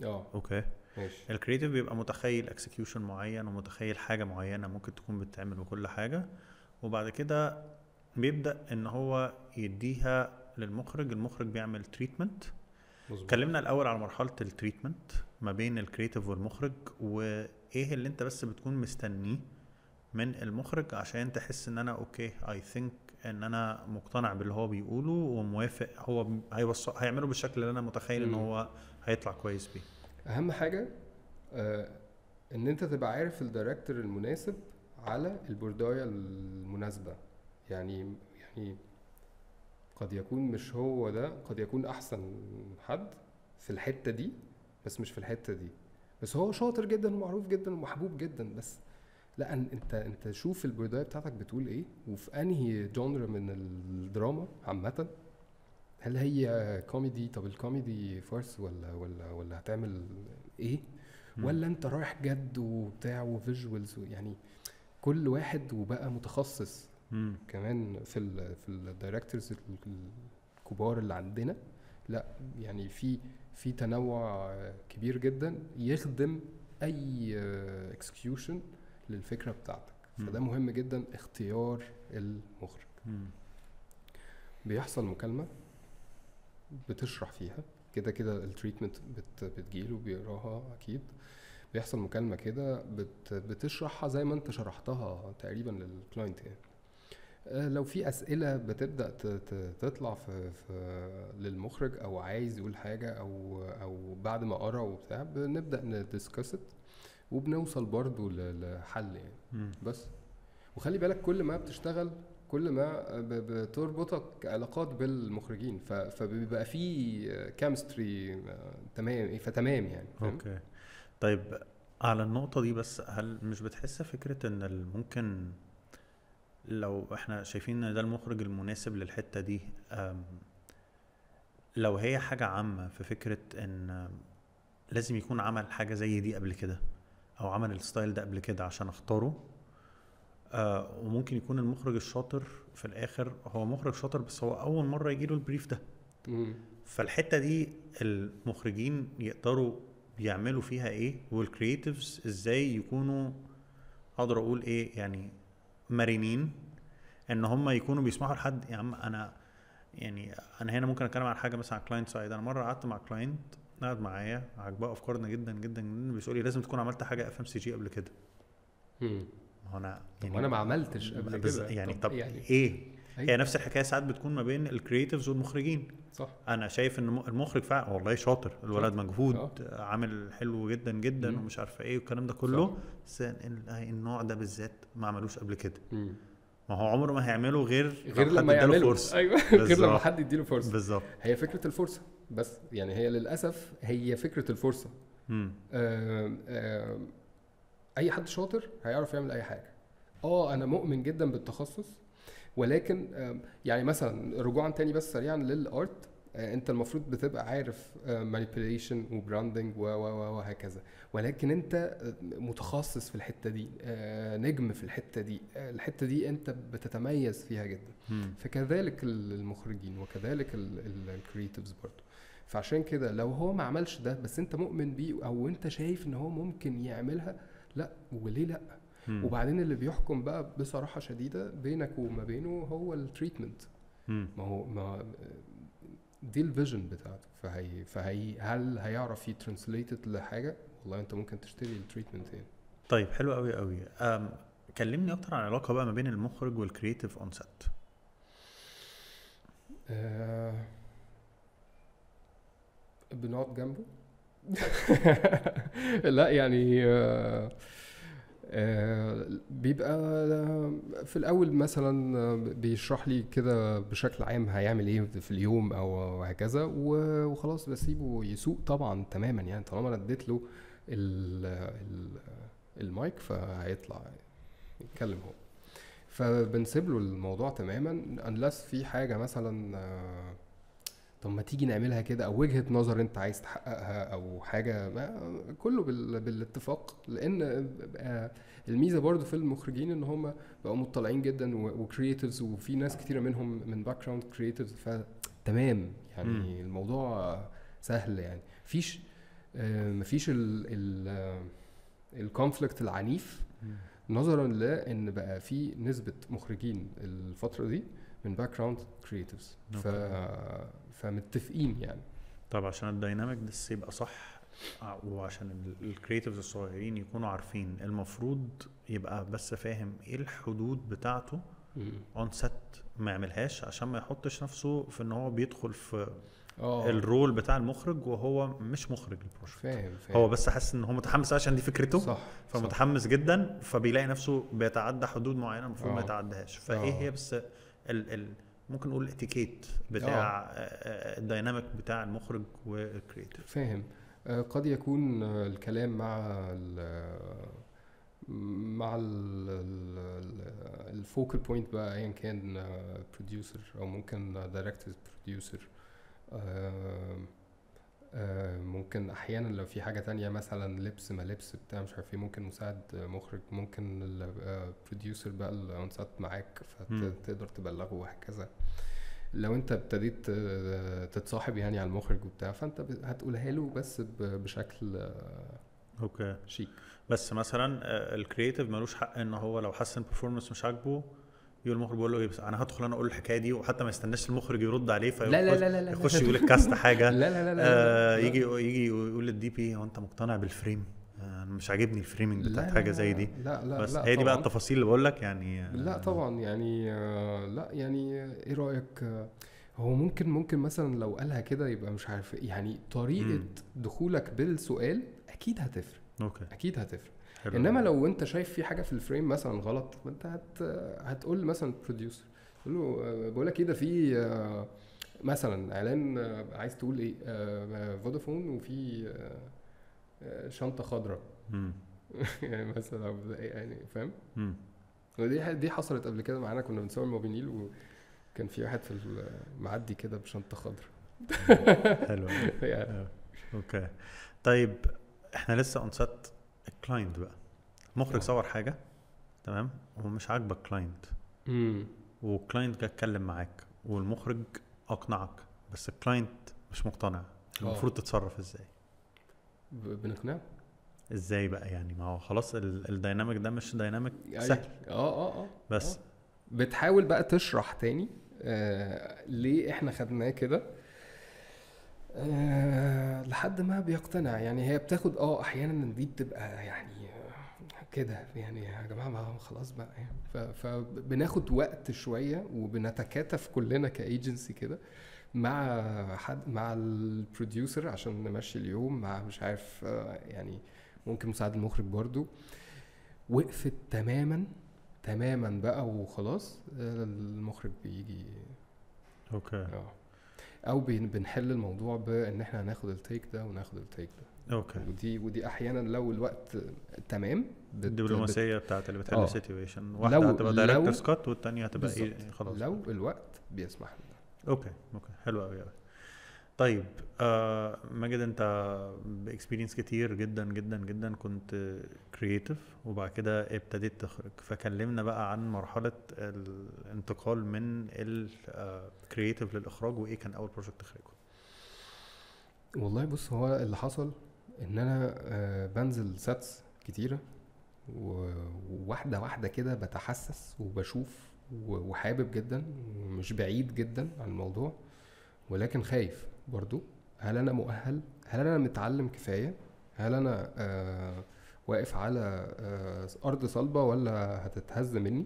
آه. okay. ماشي. ال creative بيبقى متخيل execution معين ومتخيل حاجة معينة ممكن تكون بتتعمل وكل حاجة وبعد كده بيبدأ إن هو يديها للمخرج المخرج بيعمل treatment اتكلمنا الأول على مرحلة ال treatment ما بين ال creative والمخرج وإيه اللي أنت بس بتكون مستنيه من المخرج عشان تحس ان أنا okay I think ان أنا مقتنع باللي هو بيقوله وموافق هو هيوصل هيعمله بالشكل اللي أنا متخيل ان. هو هيطلع كويس بيه. أهم حاجة آه إن أنت تبقى عارف الدايركتور المناسب على البورداية المناسبة. يعني يعني قد يكون مش هو ده قد يكون أحسن حد في الحتة دي بس مش في الحتة دي. بس هو شاطر جدا ومعروف جدا ومحبوب جدا بس لا أنت أنت شوف ال board دية بتاعتك بتقول إيه وفي أنهي genre من الدراما عامة هل هي كوميدي طب الكوميدي فارس ولا ولا ولا هتعمل إيه. ولا أنت رايح جد وبتاع و visuals يعني كل واحد وبقى متخصص مم. كمان في ال في ال directors الكبار اللي عندنا لا يعني في في تنوع كبير جدا يخدم أي execution للفكرة بتاعتك. فده. مهم جدا اختيار المخرج. بيحصل مكالمة بتشرح فيها. كده كده ال treatment بت بتجيله بيقراها أكيد. بيحصل مكالمة كده بت بتشرحها زي ما أنت شرحتها تقريبا لل client يعني. آه، لو في أسئلة بتبدأ تطلع في, في للمخرج أو عايز يقول حاجة أو أو بعد ما قرأ وبتاع بنبدأ ن discuss وبنوصل برضو لحل يعني. مم. بس. وخلي بالك كل ما بتشتغل كل ما بتربطك علاقات بالمخرجين. فبيبقى في chemistry تمام إيه، فتمام يعني؟ okay. طيب على النقطة دي بس هل مش بتحس فكرة إن ممكن لو إحنا شايفين إن ده المخرج المناسب للحتة دي لو هي حاجة عامة في فكرة إن لازم يكون عمل حاجة زي دي قبل كده؟ أو عمل ال style ده قبل كده عشان أختاره. آه وممكن يكون المخرج الشاطر في الآخر. هو مخرج شاطر بس هو أول مرة يجيله ال brief ده. فالحتة دي المخرجين يقدروا يعملوا فيها إيه؟ وال creatives إزاي يكونوا أقدر أقول إيه؟ يعني مرنين إن هم يكونوا بيسمحوا لحد. يا عم أنا يعني أنا هنا ممكن أتكلم عن حاجة مثلا على client side أنا مرة قعدت مع client قعد معايا عجباه أفكارنا جدا جدا جدا. بيقول لي لازم تكون عملت حاجة FMCG قبل كده. مم. ما هو أنا طب وأنا ما عملتش قبل كده. يعني طب يعني إيه؟ أيوة. هي نفس الحكاية ساعات بتكون ما بين ال creatives والمخرجين. صح. أنا شايف إن المخرج فعلا والله شاطر الولد مجهود آه. عامل حلو جدا جدا مم. ومش عارفة إيه والكلام ده كله. بس ال- النوع ده بالذات ما عملوش قبل كده. مم. ما هو عمره ما هيعمله غير غير لما اداله يعمله. فرصة. أيوه. غير لما. حد يديله فرصة. بالظبط. هي فكرة الفرصة. بس يعني هي للأسف هي فكرة الفرصة. آم، آم، أي حد شاطر هيعرف يعمل أي حاجة. آه أنا مؤمن جدا بالتخصص ولكن آم، يعني مثلا رجوعا تاني بس سريعا للآرت آه، أنت المفروض بتبقى عارف manipulation و branding و و و وهكذا ولكن أنت آه، متخصص في الحتة دي آه، نجم في الحتة دي آه، الحتة دي أنت بتتميز فيها جدا. فكذلك ال- المخرجين وكذلك ال creatives برضه فعشان كده لو هو ما عملش ده بس انت مؤمن بيه أو انت شايف ان هو ممكن يعملها لا وليه لا؟ مم. وبعدين اللي بيحكم بقى بصراحة شديدة بينك وما بينه هو ال treatment. ما هو ما دي ال vision بتاعته. فهي فهي هل هيعرف ي translate لحاجة؟ والله انت ممكن تشتري ال treatment يعني. طيب حلو قوي قوي. كلمني أكتر عن العلاقه بقى ما بين المخرج وال creative on set بنقعد جنبه؟ لا يعني آه آه بيبقى في الأول مثلا بيشرح لي كده بشكل عام هيعمل إيه في اليوم أو هكذا وخلاص بسيبه يسوق طبعا تماما يعني طالما أنا اديت له ال ال المايك فهيطلع يتكلم هو. فبنسيب له الموضوع تماما unless في حاجة مثلا آه، طب ما تيجي نعملها كده أو وجهة نظر أنت عايز تحققها أو حاجة ما كله بال... بالاتفاق لأن بقى الميزة برضو في المخرجين إن هم بقوا مطلعين جدا و creatives وفي ناس كتيرة منهم من background creatives فتمام يعني مم. الموضوع سهل يعني. مفيش آه، مفيش ال conflict العنيف. نظرا لأن بقى في نسبة مخرجين الفترة دي من background creatives ف فمتفقين يعني. طب عشان ال dynamic بس يبقى صح وعشان ال creatives الصغيرين يكونوا عارفين المفروض يبقى بس فاهم إيه الحدود بتاعته on set ما يعملهاش عشان ما يحطش نفسه في إن هو بيدخل في آه. ال role بتاع المخرج وهو مش مخرج ال project فاهم فاهم. هو بس حاسس إن هو متحمس عشان دي فكرته صح فمتحمس جدا فبيلاقي نفسه بيتعدى حدود معينة المفروض ما آه. يتعداش فإيه آه. هي بس ال ال ممكن نقول الاتيكيت بتاع آه، آه، ال dynamic بتاع المخرج وال creative فاهم. آه، قد يكون آه، الكلام مع ال مع ال focal point بقى ايا كان producer أو ممكن director producer ممكن أحيانا لو في حاجة تانية مثلا لبس ما لبس بتاع مش عارف إيه ممكن مساعد آه، مخرج ممكن ال producer بقى ال on set معاك. فتقدر تبلغه وهكذا. لو أنت ابتديت آه، تتصاحب يعني على المخرج وبتاع فأنت هتقولها له بس بشكل آه، okay. check. بس مثلا ال creative ملوش حق إن هو لو حس ان ال performance مش عاجبه يقول المخرج بيقول له إيه بس أنا هدخل أنا أقول الحكاية دي وحتى ما يستناش المخرج يرد عليه فيخش لا لا لا لا لا يخش يقول ال cast حاجة لا لا لا لا آه لا. يجي يجي يقول لل DP هو انت مقتنع بال frame آه، أنا مش عاجبني ال framing بتاعت حاجة زي دي لا لا بس لا هي دي بقى. التفاصيل اللي بقول لك يعني آه، لا طبعا يعني آه، لا يعني آه، إيه رايك آه، هو ممكن ممكن مثلا لو قالها كده يبقى مش عارف إيه، يعني طريقه مم. دخولك بالسؤال أكيد هتفرق okay أكيد هتفرق حلو. إنما لو أنت شايف في حاجة في ال frame مثلا غلط فأنت هت هتقول مثلا producer تقول له آه، بقول لك إيه ده في آه، مثلا إعلان آه، عايز تقول إيه فودافون وفي شنطة خضراء. يعني مثلا يعني فاهم. ودي دي حصلت قبل كده معانا كنا بنصور موبينيل وكان في واحد في معدي كده بشنطة خضراء. حلو. يعني. okay. طيب إحنا لسه on set ال client بقى. المخرج آه. صور حاجة تمام؟ ومش عاجبك client وال client جه اتكلم معاك والمخرج أقنعك بس ال client مش مقتنع. المفروض تتصرف إزاي؟ بنقنعه؟ إزاي بقى يعني؟ ما هو خلاص ال- الديناميك ده مش ديناميك. سهل. آه آه آه بس. آه. بتحاول بقى تشرح تاني آه ليه إحنا خدناه كده؟ آه لحد ما بيقتنع. يعني هي بتاخد آه أحيانا دي بتبقى يعني آه، كده. يعني يا جماعة ما خلاص بقى. يعني فبناخد وقت شوية وبنتكاتف كلنا كأيجنسي كده مع حد مع ال producer عشان نمشي اليوم مع مش عارف آه، يعني ممكن مساعد المخرج برضو. وقفت تماما تماما بقى وخلاص. المخرج بيجي. okay. آه. أو بن- بنحل الموضوع بإن إحنا هناخد ال take ده وناخد ال take ده. okay. ودي ودي أحيانا لو الوقت تمام بت- الدبلوماسية بتاعت اللي بتحل آه. ال situation واحدة لو- هتبقى لو- director's cut والتانية هتبقى. إيه؟ خلاص. لو الوقت بيسمح لنا. okay okay. حلو قوي قوي طيب آه ماجد انت ب experience كتير جدا جدا جدا كنت creative وبعد كده ابتديت تخرج. فكلمنا بقى عن مرحلة الانتقال من ال creative للإخراج وإيه كان أول project تخرجه. والله بص هو اللي حصل إن أنا آه، بنزل sets كتيرة وواحدة واحدة كده بتحسس وبشوف وحابب جدا ومش بعيد جدا عن الموضوع ولكن خايف. برضو هل أنا مؤهل؟ هل أنا متعلم كفاية؟ هل أنا آه واقف على آه أرض صلبة ولا هتتهز مني؟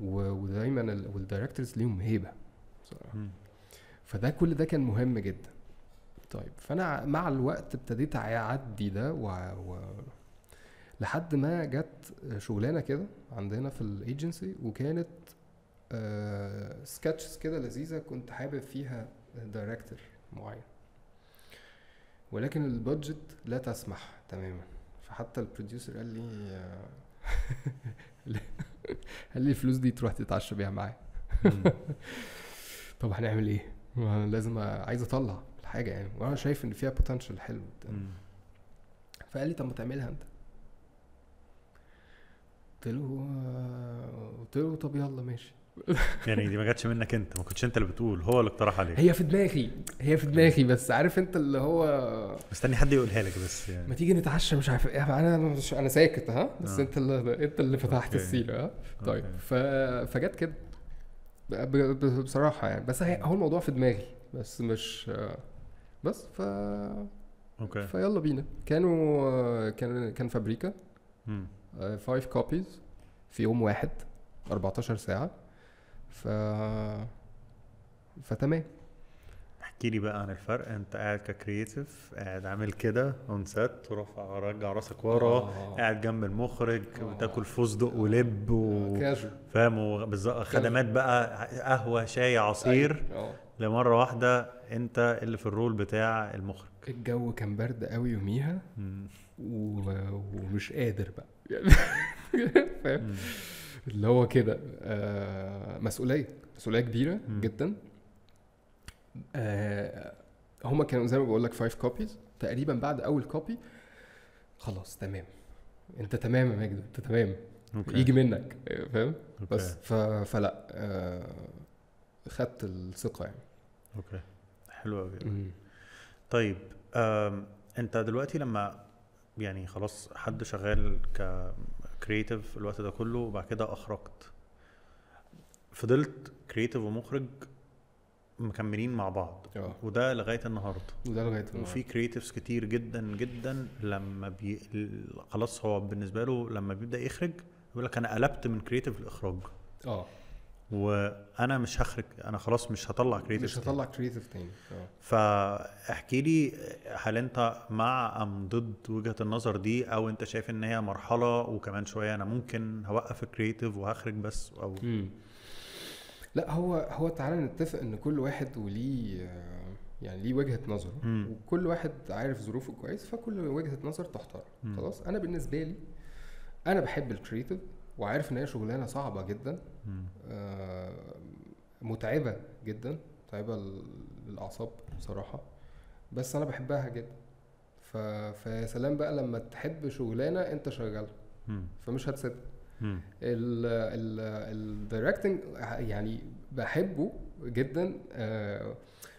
ودايما ال- والدايركتورز ليهم هيبه بصراحة. فده كل ده كان مهم جدا. طيب فأنا مع الوقت ابتديت أعدي ده و... و... لحد ما جت شغلانة كده عندنا في الايجنسي وكانت آه sketches كده لذيذة كنت حابب فيها director معين. ولكن ال budget لا تسمح تماما. فحتى ال producer قال لي قال لي الفلوس دي تروح تتعشى بيها معايا. طب هنعمل إيه؟ وأنا لازم عايز أطلع الحاجة يعني. وأنا شايف إن فيها potential حلو. فقال لي طب ما تعملها أنت. قلت له قلت له طب يلا ماشي. يعني دي ما جاتش منك انت ما كنتش انت اللي بتقول هو اللي اقترح عليك هي في دماغي هي في دماغي بس عارف انت اللي هو مستني حد يقولها لك بس ما يعني تيجي نتعشى مش عارف إيه أنا مش أنا ساكت ها بس آه. انت اللي انت اللي فتحت okay. السيرة ها طيب okay. ف... فجت كده. بصراحة يعني بس هي... هو الموضوع في دماغي بس مش بس ف okay فيلا بينا كانوا كان كان فابريكا مم. 5 copies في يوم واحد 14 ساعة ف فتمام. احكي لي بقى عن الفرق. انت قاعد ك creative قاعد عامل كده on set ورافع رجع راسك ورا آه. قاعد جنب المخرج آه. وتاكل فستق ولب و... كاجو فاهم؟ وبالظبط خدمات بقى قهوة شاي عصير. آه. لمرة واحدة انت اللي في ال role بتاع المخرج. الجو كان برد قوي يوميها. و... ومش قادر بقى. فاهم. اللي هو كده آه مسؤولية مسؤولية كبيرة مم. جدا. آه هما كانوا زي ما بقول لك 5 copies تقريبا بعد أول copy خلاص تمام. أنت تمام يا ماجد أنت تمام. okay. يجي منك فاهم؟ okay. بس ف... فلا آه خدت الثقة يعني. أوكي. حلو قوي. طيب أنت دلوقتي لما يعني خلاص حد شغال ك creative الوقت ده كله وبعد كده أخرجت. فضلت creative ومخرج مكملين مع بعض آه. وده لغاية النهارده. وده لغاية وفي creatives كتير جدا جدا لما بي خلاص هو بالنسبة له لما بيبدأ يخرج يقول لك أنا قلبت من creative لإخراج. آه. وأنا مش هخرج أنا خلاص مش هطلع كرييتيف مش هطلع creative تاني آه فاحكي لي هل أنت مع أم ضد وجهة النظر دي أو أنت شايف إن هي مرحلة وكمان شوية أنا ممكن هوقف ال creative وهخرج بس أو مم. لا هو هو تعالى نتفق إن كل واحد وليه آه، يعني ليه وجهة نظره مم. وكل واحد عارف ظروفه كويس فكل وجهة نظر تحترم. خلاص أنا بالنسبة لي أنا بحب الكريتيف وعارف إن هي شغلانة صعبة جدا. آه، متعبة جدا متعبة لل- للأعصاب بصراحة بس أنا بحبها جدا ف... فيا سلام بقى لما تحب شغلانة أنت شغالها. فمش هتسيبها. ال directing يعني بحبه جدا آه،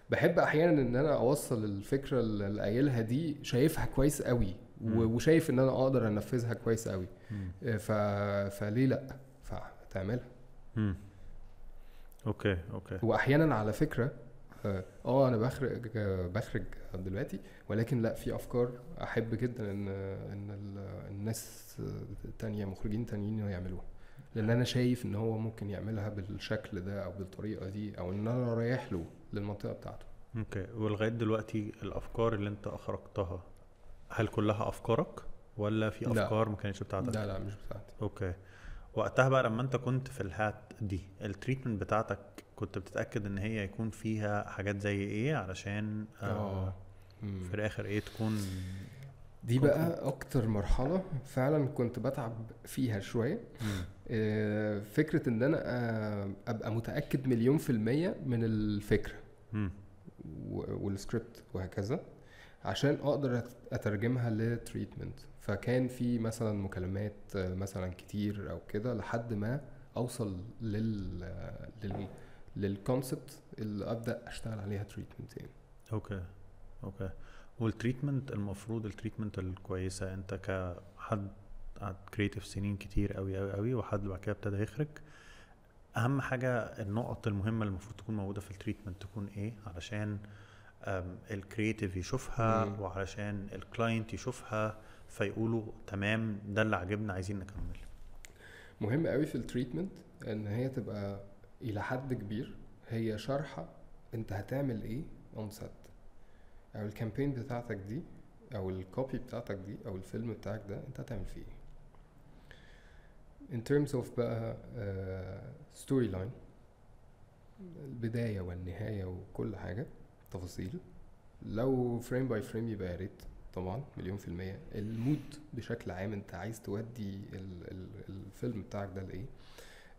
بحب أحيانا إن أنا أوصل الفكرة اللي قايلها دي شايفها كويس قوي. وشايف إن أنا أقدر أنفذها كويس قوي. آه، ف... فليه لأ؟ فتعملها. okay okay. واحيانا على فكرة آه آه، أنا بخرج بخرج دلوقتي ولكن لأ في أفكار أحب جدا ان إن ال- الناس التانية مخرجين تانيين يعملوها. لأن أنا شايف إن هو ممكن يعملها بالشكل ده أو بالطريقة دي أو إن أنا رايح له للمنطقة بتاعته. okay. ولغاية دلوقتي الأفكار اللي أنت أخرجتها هل كلها أفكارك ولا في لا. أفكار ما كانتش بتاعتك؟ لا لا مش بتاعتي. okay. وقتها بقى لما أنت كنت في ال hat دي ال treatment بتاعتك كنت بتتأكد إن هي يكون فيها حاجات زي إيه علشان آه مم. في الآخر إيه تكون دي بقى أكتر مرحلة فعلا كنت بتعب فيها شوية. آه، فكرة إن أنا آه، أبقى متأكد مليون في المية من الفكرة والسكريبت وهكذا. عشان أقدر اترجمها ل treatment. فكان في مثلا مكالمات مثلا كتير أو كده لحد ما أوصل لل لل لل concept اللي أبدأ أشتغل عليها treatment يعني. okay. okay. وال treatment المفروض ال treatment الكويسة أنت كحد قعد creative سنين كتير قوي قوي قوي وحد بعد كده ابتدى يخرج. أهم حاجة النقط المهمة اللي المفروض تكون موجودة في ال treatment تكون إيه؟ علشان ال creative يشوفها مم. وعلشان ال client يشوفها فيقولوا تمام ده اللي عجبنا عايزين نكمل. مهم قوي في ال treatment إن هي تبقى إلى حد كبير. هي شارحة أنت هتعمل إيه on set أو ال campaign بتاعتك دي أو ال copy بتاعتك دي أو الفيلم بتاعك ده أنت هتعمل فيه إيه؟ In terms of بقى story line البداية والنهاية وكل حاجة تفاصيل. لو frame by frame يبقى يا ريت طبعا مليون في المية. ال mood بشكل عام أنت عايز تودي ال ال الفيلم بتاعك ده لإيه؟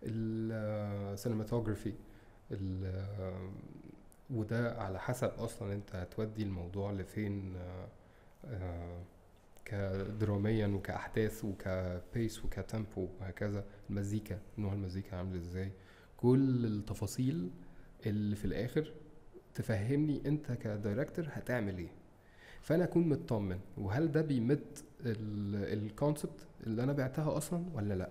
ال cinematography وده على حسب أصلا أنت هتودي الموضوع لفين آه، آه، كدراميا وكأحداث وك pace وك tempo وهكذا. المزيكا نوع المزيكا عامل إزاي؟ كل التفاصيل اللي في الآخر تفهمني انت ك director هتعمل إيه. فأنا أكون مطمن وهل ده بي meet ال concept اللي أنا بعتها أصلا ولا لأ؟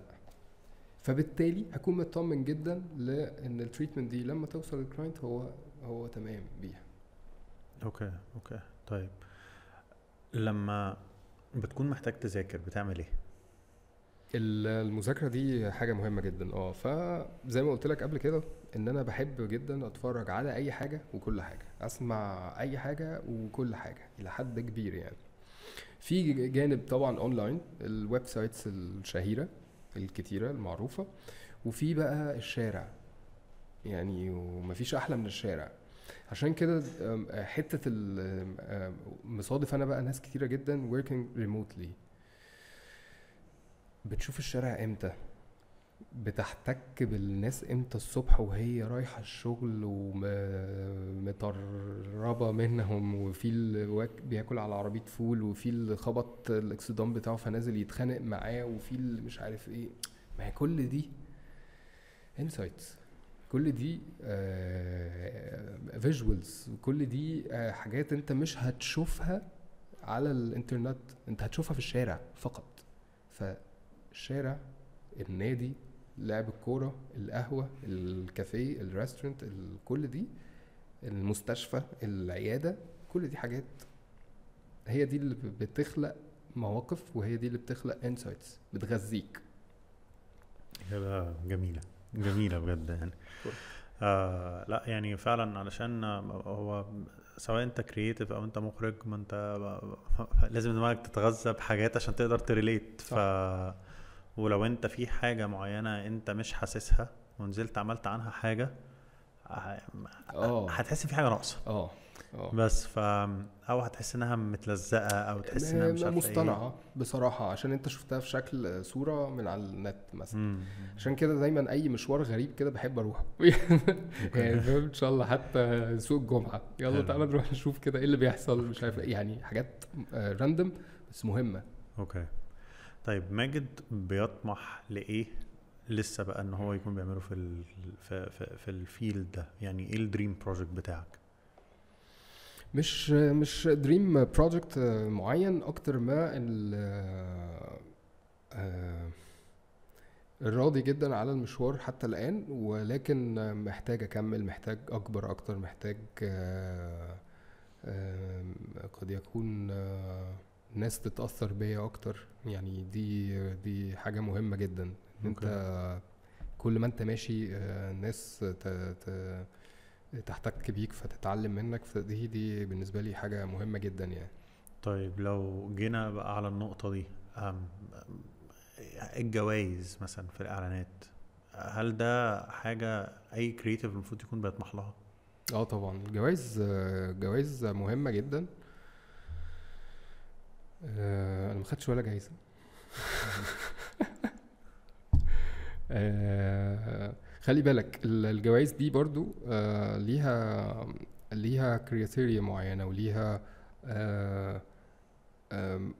فبالتالي هكون مطمن جدا لأن ال treatment دي لما توصل لل client هو هو تمام بيها. okay okay. طيب. لما بتكون محتاج تذاكر بتعمل إيه؟ ال- المذاكرة دي حاجة مهمة جدا. آه فزي ما قلت لك قبل كده إن أنا بحب جدا أتفرج على أي حاجة وكل حاجة أسمع أي حاجة وكل حاجة إلى حد كبير يعني. في جانب طبعا online ال websites الشهيرة الكتيرة المعروفة وفي بقى الشارع. يعني ومفيش أحلى من الشارع. عشان كده أم، مصادف أنا بقى ناس كتيرة جدا working remotely. بتشوف الشارع إمتى؟ بتحتك بالناس إمتى الصبح وهي رايحة الشغل ومضروبة منهم وفي اللي بياكل على عربية فول وفي اللي خبط الاكسدام بتاعه فنازل يتخانق معاه وفي اللي مش عارف إيه. ما هي كل دي insights كل دي visuals كل دي آه، حاجات انت مش هتشوفها على الانترنت انت هتشوفها في الشارع فقط. فالشارع النادي لعب الكورة القهوة الكافيه ال restaurant ال- كل دي المستشفى العيادة كل دي حاجات هي دي اللي بتخلق مواقف وهي دي اللي بتخلق insights بتغذيك. إجابة جميلة جميلة بجد يعني. آه لا يعني فعلا علشان هو سواء أنت creative أو أنت مخرج ما أنت لازم دماغك تتغذى بحاجات عشان تقدر relate ف ولو انت في حاجة معينة انت مش حاسسها ونزلت عملت عنها حاجة ه- آه. هتحس في حاجة ناقصة. آه. آه. بس ف أو هتحس إنها متلزقة أو تحس إنها مش م- عارفة إيه. مصطنعة بصراحة عشان أنت شفتها في شكل صورة من على النت مثلا. مم. عشان كده دايما أي مشوار غريب كده بحب أروحه. يعني فاهم؟ إن شاء الله حتى سوق الجمعة. يلا. تعالى نروح نشوف كده إيه اللي بيحصل مش عارف إيه. يعني حاجات random بس مهمة. okay. طيب ماجد بيطمح لإيه لسه بقى إن هو يكون بيعمله في ال في في, في ال field ده؟ يعني إيه ال dream project بتاعك؟ مش مش dream project معين أكتر ما ال آه، راضي جدا على المشوار حتى الآن ولكن محتاج أكمل محتاج أكبر أكتر محتاج آه، آه، قد يكون آه، ناس تتأثر بيا أكتر. يعني دي دي حاجة مهمة جدا. إن أنت كل ما أنت ماشي آه، ناس تحتك بيك فتتعلم منك فدي دي بالنسبة لي حاجة مهمة جدا يعني. طيب لو جينا بقى على النقطة دي أم الجوائز مثلا في الإعلانات؟ هل ده حاجة أي creative المفروض يكون بيطمح لها؟ آه طبعا. الجوائز آه، جوائز مهمة جدا. آه، أنا ما خدتش ولا جايزة. آه، خلي بالك ال- الجوائز دي برضو آه، ليها ليها criteria معينة وليها آه،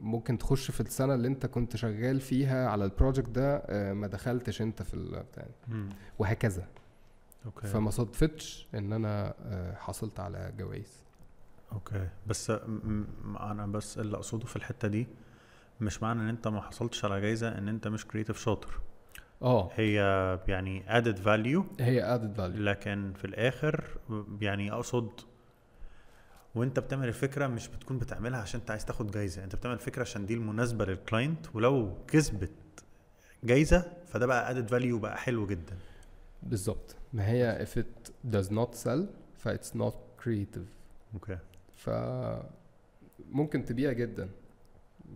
ممكن تخش في السنة اللي انت كنت شغال فيها على ال project ده آه، ما دخلتش انت في البتاع. وهكذا. okay. فما صدفتش إن أنا آه، حصلت على جوائز. okay. بس م- أنا بس اللي أقصده في الحتة دي مش معنى إن أنت ما حصلتش على جايزة إن أنت مش creative شاطر آه. هي يعني added value. هي added value. لكن في الآخر يعني أقصد وأنت بتعمل الفكرة مش بتكون بتعملها عشان أنت عايز تاخد جايزة. أنت بتعمل الفكرة عشان دي المناسبه لل client ولو كسبت جايزة فده بقى added value بقى حلو جدا. بالظبط. ما هي if it does not sell ف it's not creative. okay. ف ممكن تبيع جدا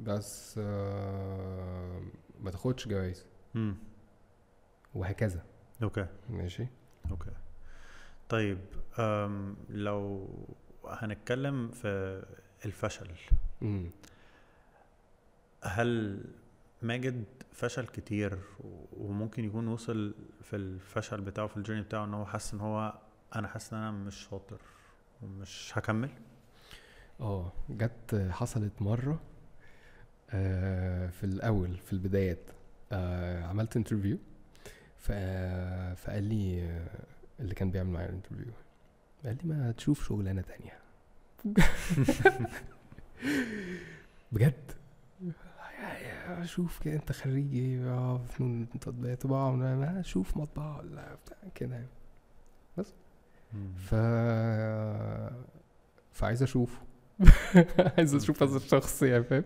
بس آه، ما تاخدش جوائز. امم وهكذا. okay. ماشي؟ okay. طيب أم لو هنتكلم في الفشل. امم هل ماجد فشل كتير وممكن يكون وصل في الفشل بتاعه في ال journey بتاعه إن هو حاسس إن هو أنا حاسس إن أنا مش شاطر ومش هكمل؟ آه جت حصلت مرة آه، في الأول في البدايات. آه، عملت interview فقال لي آه، اللي كان بيعمل معايا ال interview قال لي ما تشوف شغلانة تانية. بجد؟ أشوف كده أنت خريج إيه؟ آه فنون تطبيق طباعة ما أشوف مطبعة ولا بتاع كده. مم. ف فعايز أشوفه. عايز أشوف هذا الشخص يعني فاهم.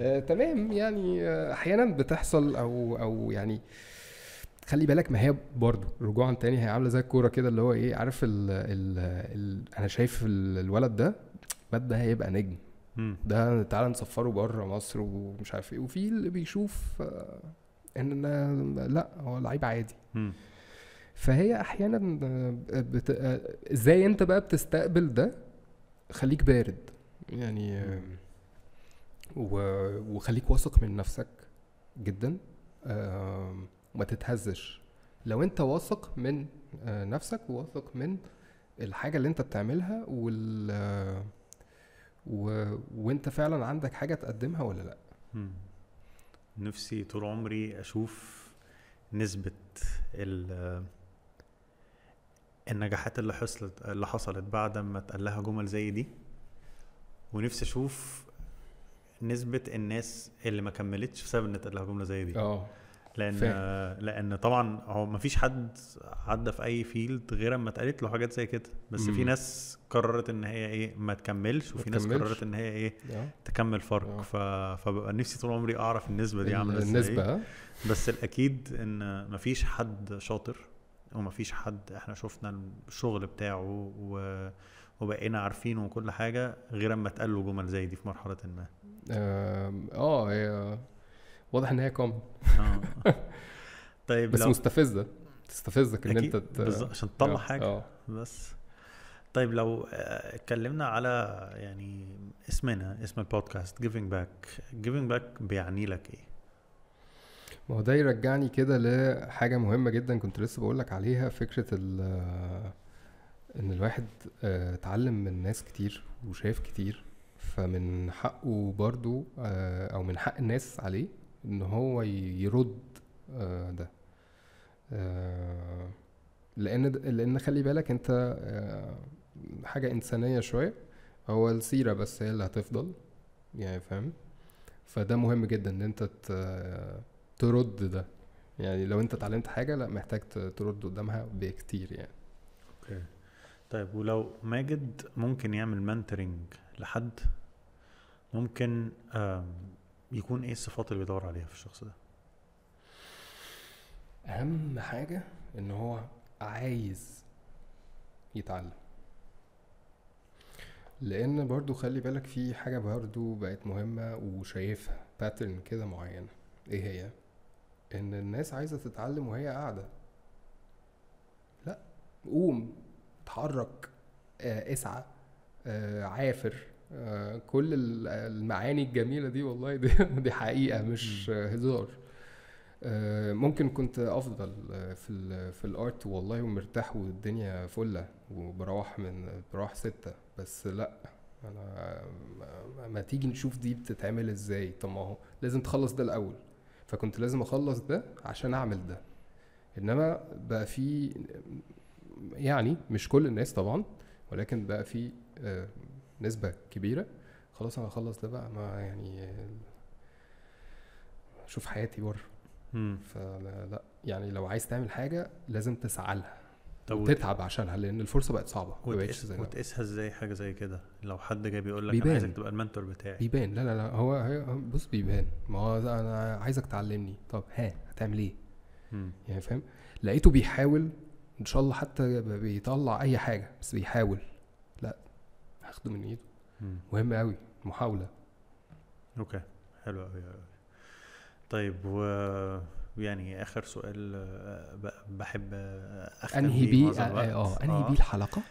آه تمام يعني آه أحيانا بتحصل أو أو يعني خلي بالك ما هي برضه رجوعا تاني هي عاملة زي الكورة كده اللي هو إيه عارف ال ال ال أنا شايف ال- الولد ده الواد ده هيبقى نجم. ده تعالى نسفره بره مصر ومش عارف إيه وفي اللي بيشوف آه، إن لأ هو لعيب عادي. فهي أحيانا بت... آه، إزاي أنت بقى بتستقبل ده خليك بارد. يعني آه، و... وخليك واثق من نفسك جدا وما تتهزش. لو انت واثق من آه، نفسك وواثق من الحاجة اللي انت بتعملها وال و... وانت فعلا عندك حاجة تقدمها ولا لأ. نفسي طول عمري أشوف نسبة ال النجاحات اللي حصلت اللي حصلت بعد ما اتقال لها جمل زي دي ونفسي أشوف نسبة الناس اللي ما كملتش بسبب إن اتقال لها جملة زي دي آه لأن فاهم. لأن طبعا هو ما فيش حد عدى في أي فيلد غير أما اتقالت له حاجات زي كده بس في مم. ناس قررت إن هي إيه ما تكملش ما وفي ناس. قررت إن هي إيه آه. تكمل فرق آه. ف... فببقى نفسي طول عمري أعرف النسبة دي عاملة إزاي النسبة آه. بس الأكيد إن مفيش حد شاطر ومفيش حد إحنا شفنا الشغل بتاعه و... وبقينا عارفينه وكل حاجة غير أما اتقال له جمل زي دي في مرحلة ما. آه هي واضح إن هي common آه. طيب بس لو مستفزة تستفزك إن أنت ت- عشان تطلع آه، حاجة. آه. بس. طيب لو آه، اتكلمنا على يعني اسمنا اسم البودكاست Giving Back giving back بيعني لك إيه؟ ما هو ده يرجعني كده لحاجة مهمة جدا كنت لسه بقول لك عليها فكرة ال إن الواحد آه، اتعلم من ناس كتير وشاف كتير فمن حقه برضو آه، أو من حق الناس عليه إن هو يرد آه، ده. آه، د- لأن خلي بالك أنت آه، حاجة إنسانية شوية هو السيرة بس هي اللي هتفضل يعني فاهم؟ فده مهم جدا إن أنت ت- ترد ده. يعني لو انت اتعلمت حاجة لا محتاج ترد قدامها بكتير يعني. okay. طيب ولو ماجد ممكن يعمل mentoring لحد ممكن يكون إيه الصفات اللي بيدور عليها في الشخص ده؟ أهم حاجة إن هو عايز يتعلم. لأن برضو خلي بالك في حاجة برضو بقت مهمة وشايفها pattern كده معينة. إيه هي؟ إن الناس عايزة تتعلم وهي قاعدة. لا قوم اتحرك آه اسعى آه عافر آه كل ال- المعاني الجميلة دي والله دي, دي حقيقة مش هزار. آه، ممكن كنت أفضل آه، في ال في الآرت والله ومرتاح والدنيا فلة وبروح من بروح ستة بس لا أنا ما, ما تيجي نشوف دي بتتعمل إزاي؟ طب ما هو لازم تخلص ده الأول. فكنت لازم أخلص ده عشان أعمل ده. إنما بقى في يعني مش كل الناس طبعا ولكن بقى في آه، نسبة كبيرة. خلاص أنا هخلص ده بقى ما يعني أشوف حياتي بره. فلا لا يعني لو عايز تعمل حاجة لازم تسعى لها. طب وتتعب عشانها لأن الفرصة بقت صعبة وتقيس. وتقيسها إزاي؟ حاجة زي كده. لو حد جاي بيقول لك أنا بيبان. عايزك تبقى المنتور بتاعي. بيبان. لا لا لا هو بص بيبان. ما هو أنا عايزك تعلمني. طب ها هتعمل إيه. يعني فاهم؟ لقيته بيحاول إن شاء الله حتى بيطلع أي حاجة بس بيحاول. لا هاخده من إيده. مم. مهم قوي محاولة. okay. حلو قوي طيب و يعني آخر سؤال آه، ب- بحب آه، أختم أنهي بيه معظم آه. آه، أنهي بيه الحلقة؟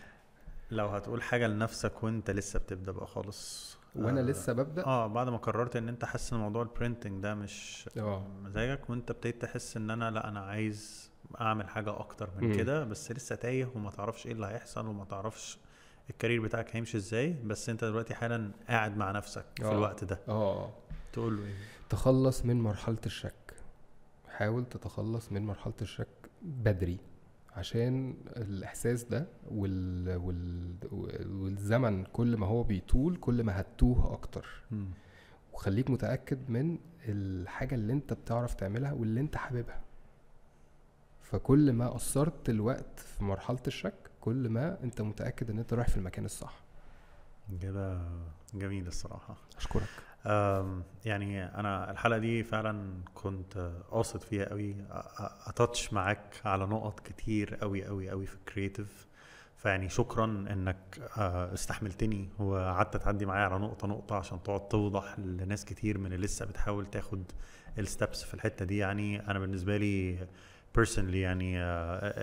لو هتقول حاجة لنفسك وأنت لسه بتبدأ بقى خالص. وأنا آه، لسه ببدأ؟ آه بعد ما قررت إن أنت حاسس إن موضوع ال printing ده مش آه. مزاجك وأنت ابتديت تحس إن أنا لأ أنا عايز أعمل حاجة أكتر من. كده بس لسه تايه وما تعرفش إيه اللي هيحصل وما تعرفش الكارير بتاعك هيمشي إزاي بس أنت دلوقتي حالا قاعد مع نفسك في آه. الوقت ده. آه. تقول له إيه؟ تخلص من مرحلة الشك. حاول تتخلص من مرحلة الشك بدري عشان الإحساس ده وال... وال... والزمن كل ما هو بيطول كل ما هتوه أكتر. مم. وخليك متأكد من الحاجة اللي انت بتعرف تعملها واللي انت حاببها. فكل ما قصرت الوقت في مرحلة الشك كل ما انت متأكد ان انت رايح في المكان الصح. إجابة جميلة الصراحة. أشكرك. يعني أنا الحلقة دي فعلا كنت قاصد فيها قوي أتاتش معاك على نقط كتير قوي قوي قوي في الكرييتيف فيعني شكرا إنك استحملتني وقعدت تعدي معايا على نقطة نقطة عشان تقعد توضح لناس كتير من اللي لسه بتحاول تاخد ال steps في الحتة دي. يعني أنا بالنسبة لي personally يعني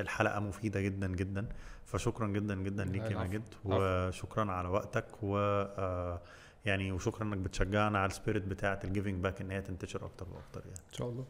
الحلقة مفيدة جدا جدا. فشكرا جدا جدا ليك يا. ماجد. وشكرا على وقتك. و يعني وشكرا إنك بتشجعنا على ال spirit بتاعه ال giving back إن هي تنتشر أكتر وأكتر يعني. إن شاء الله.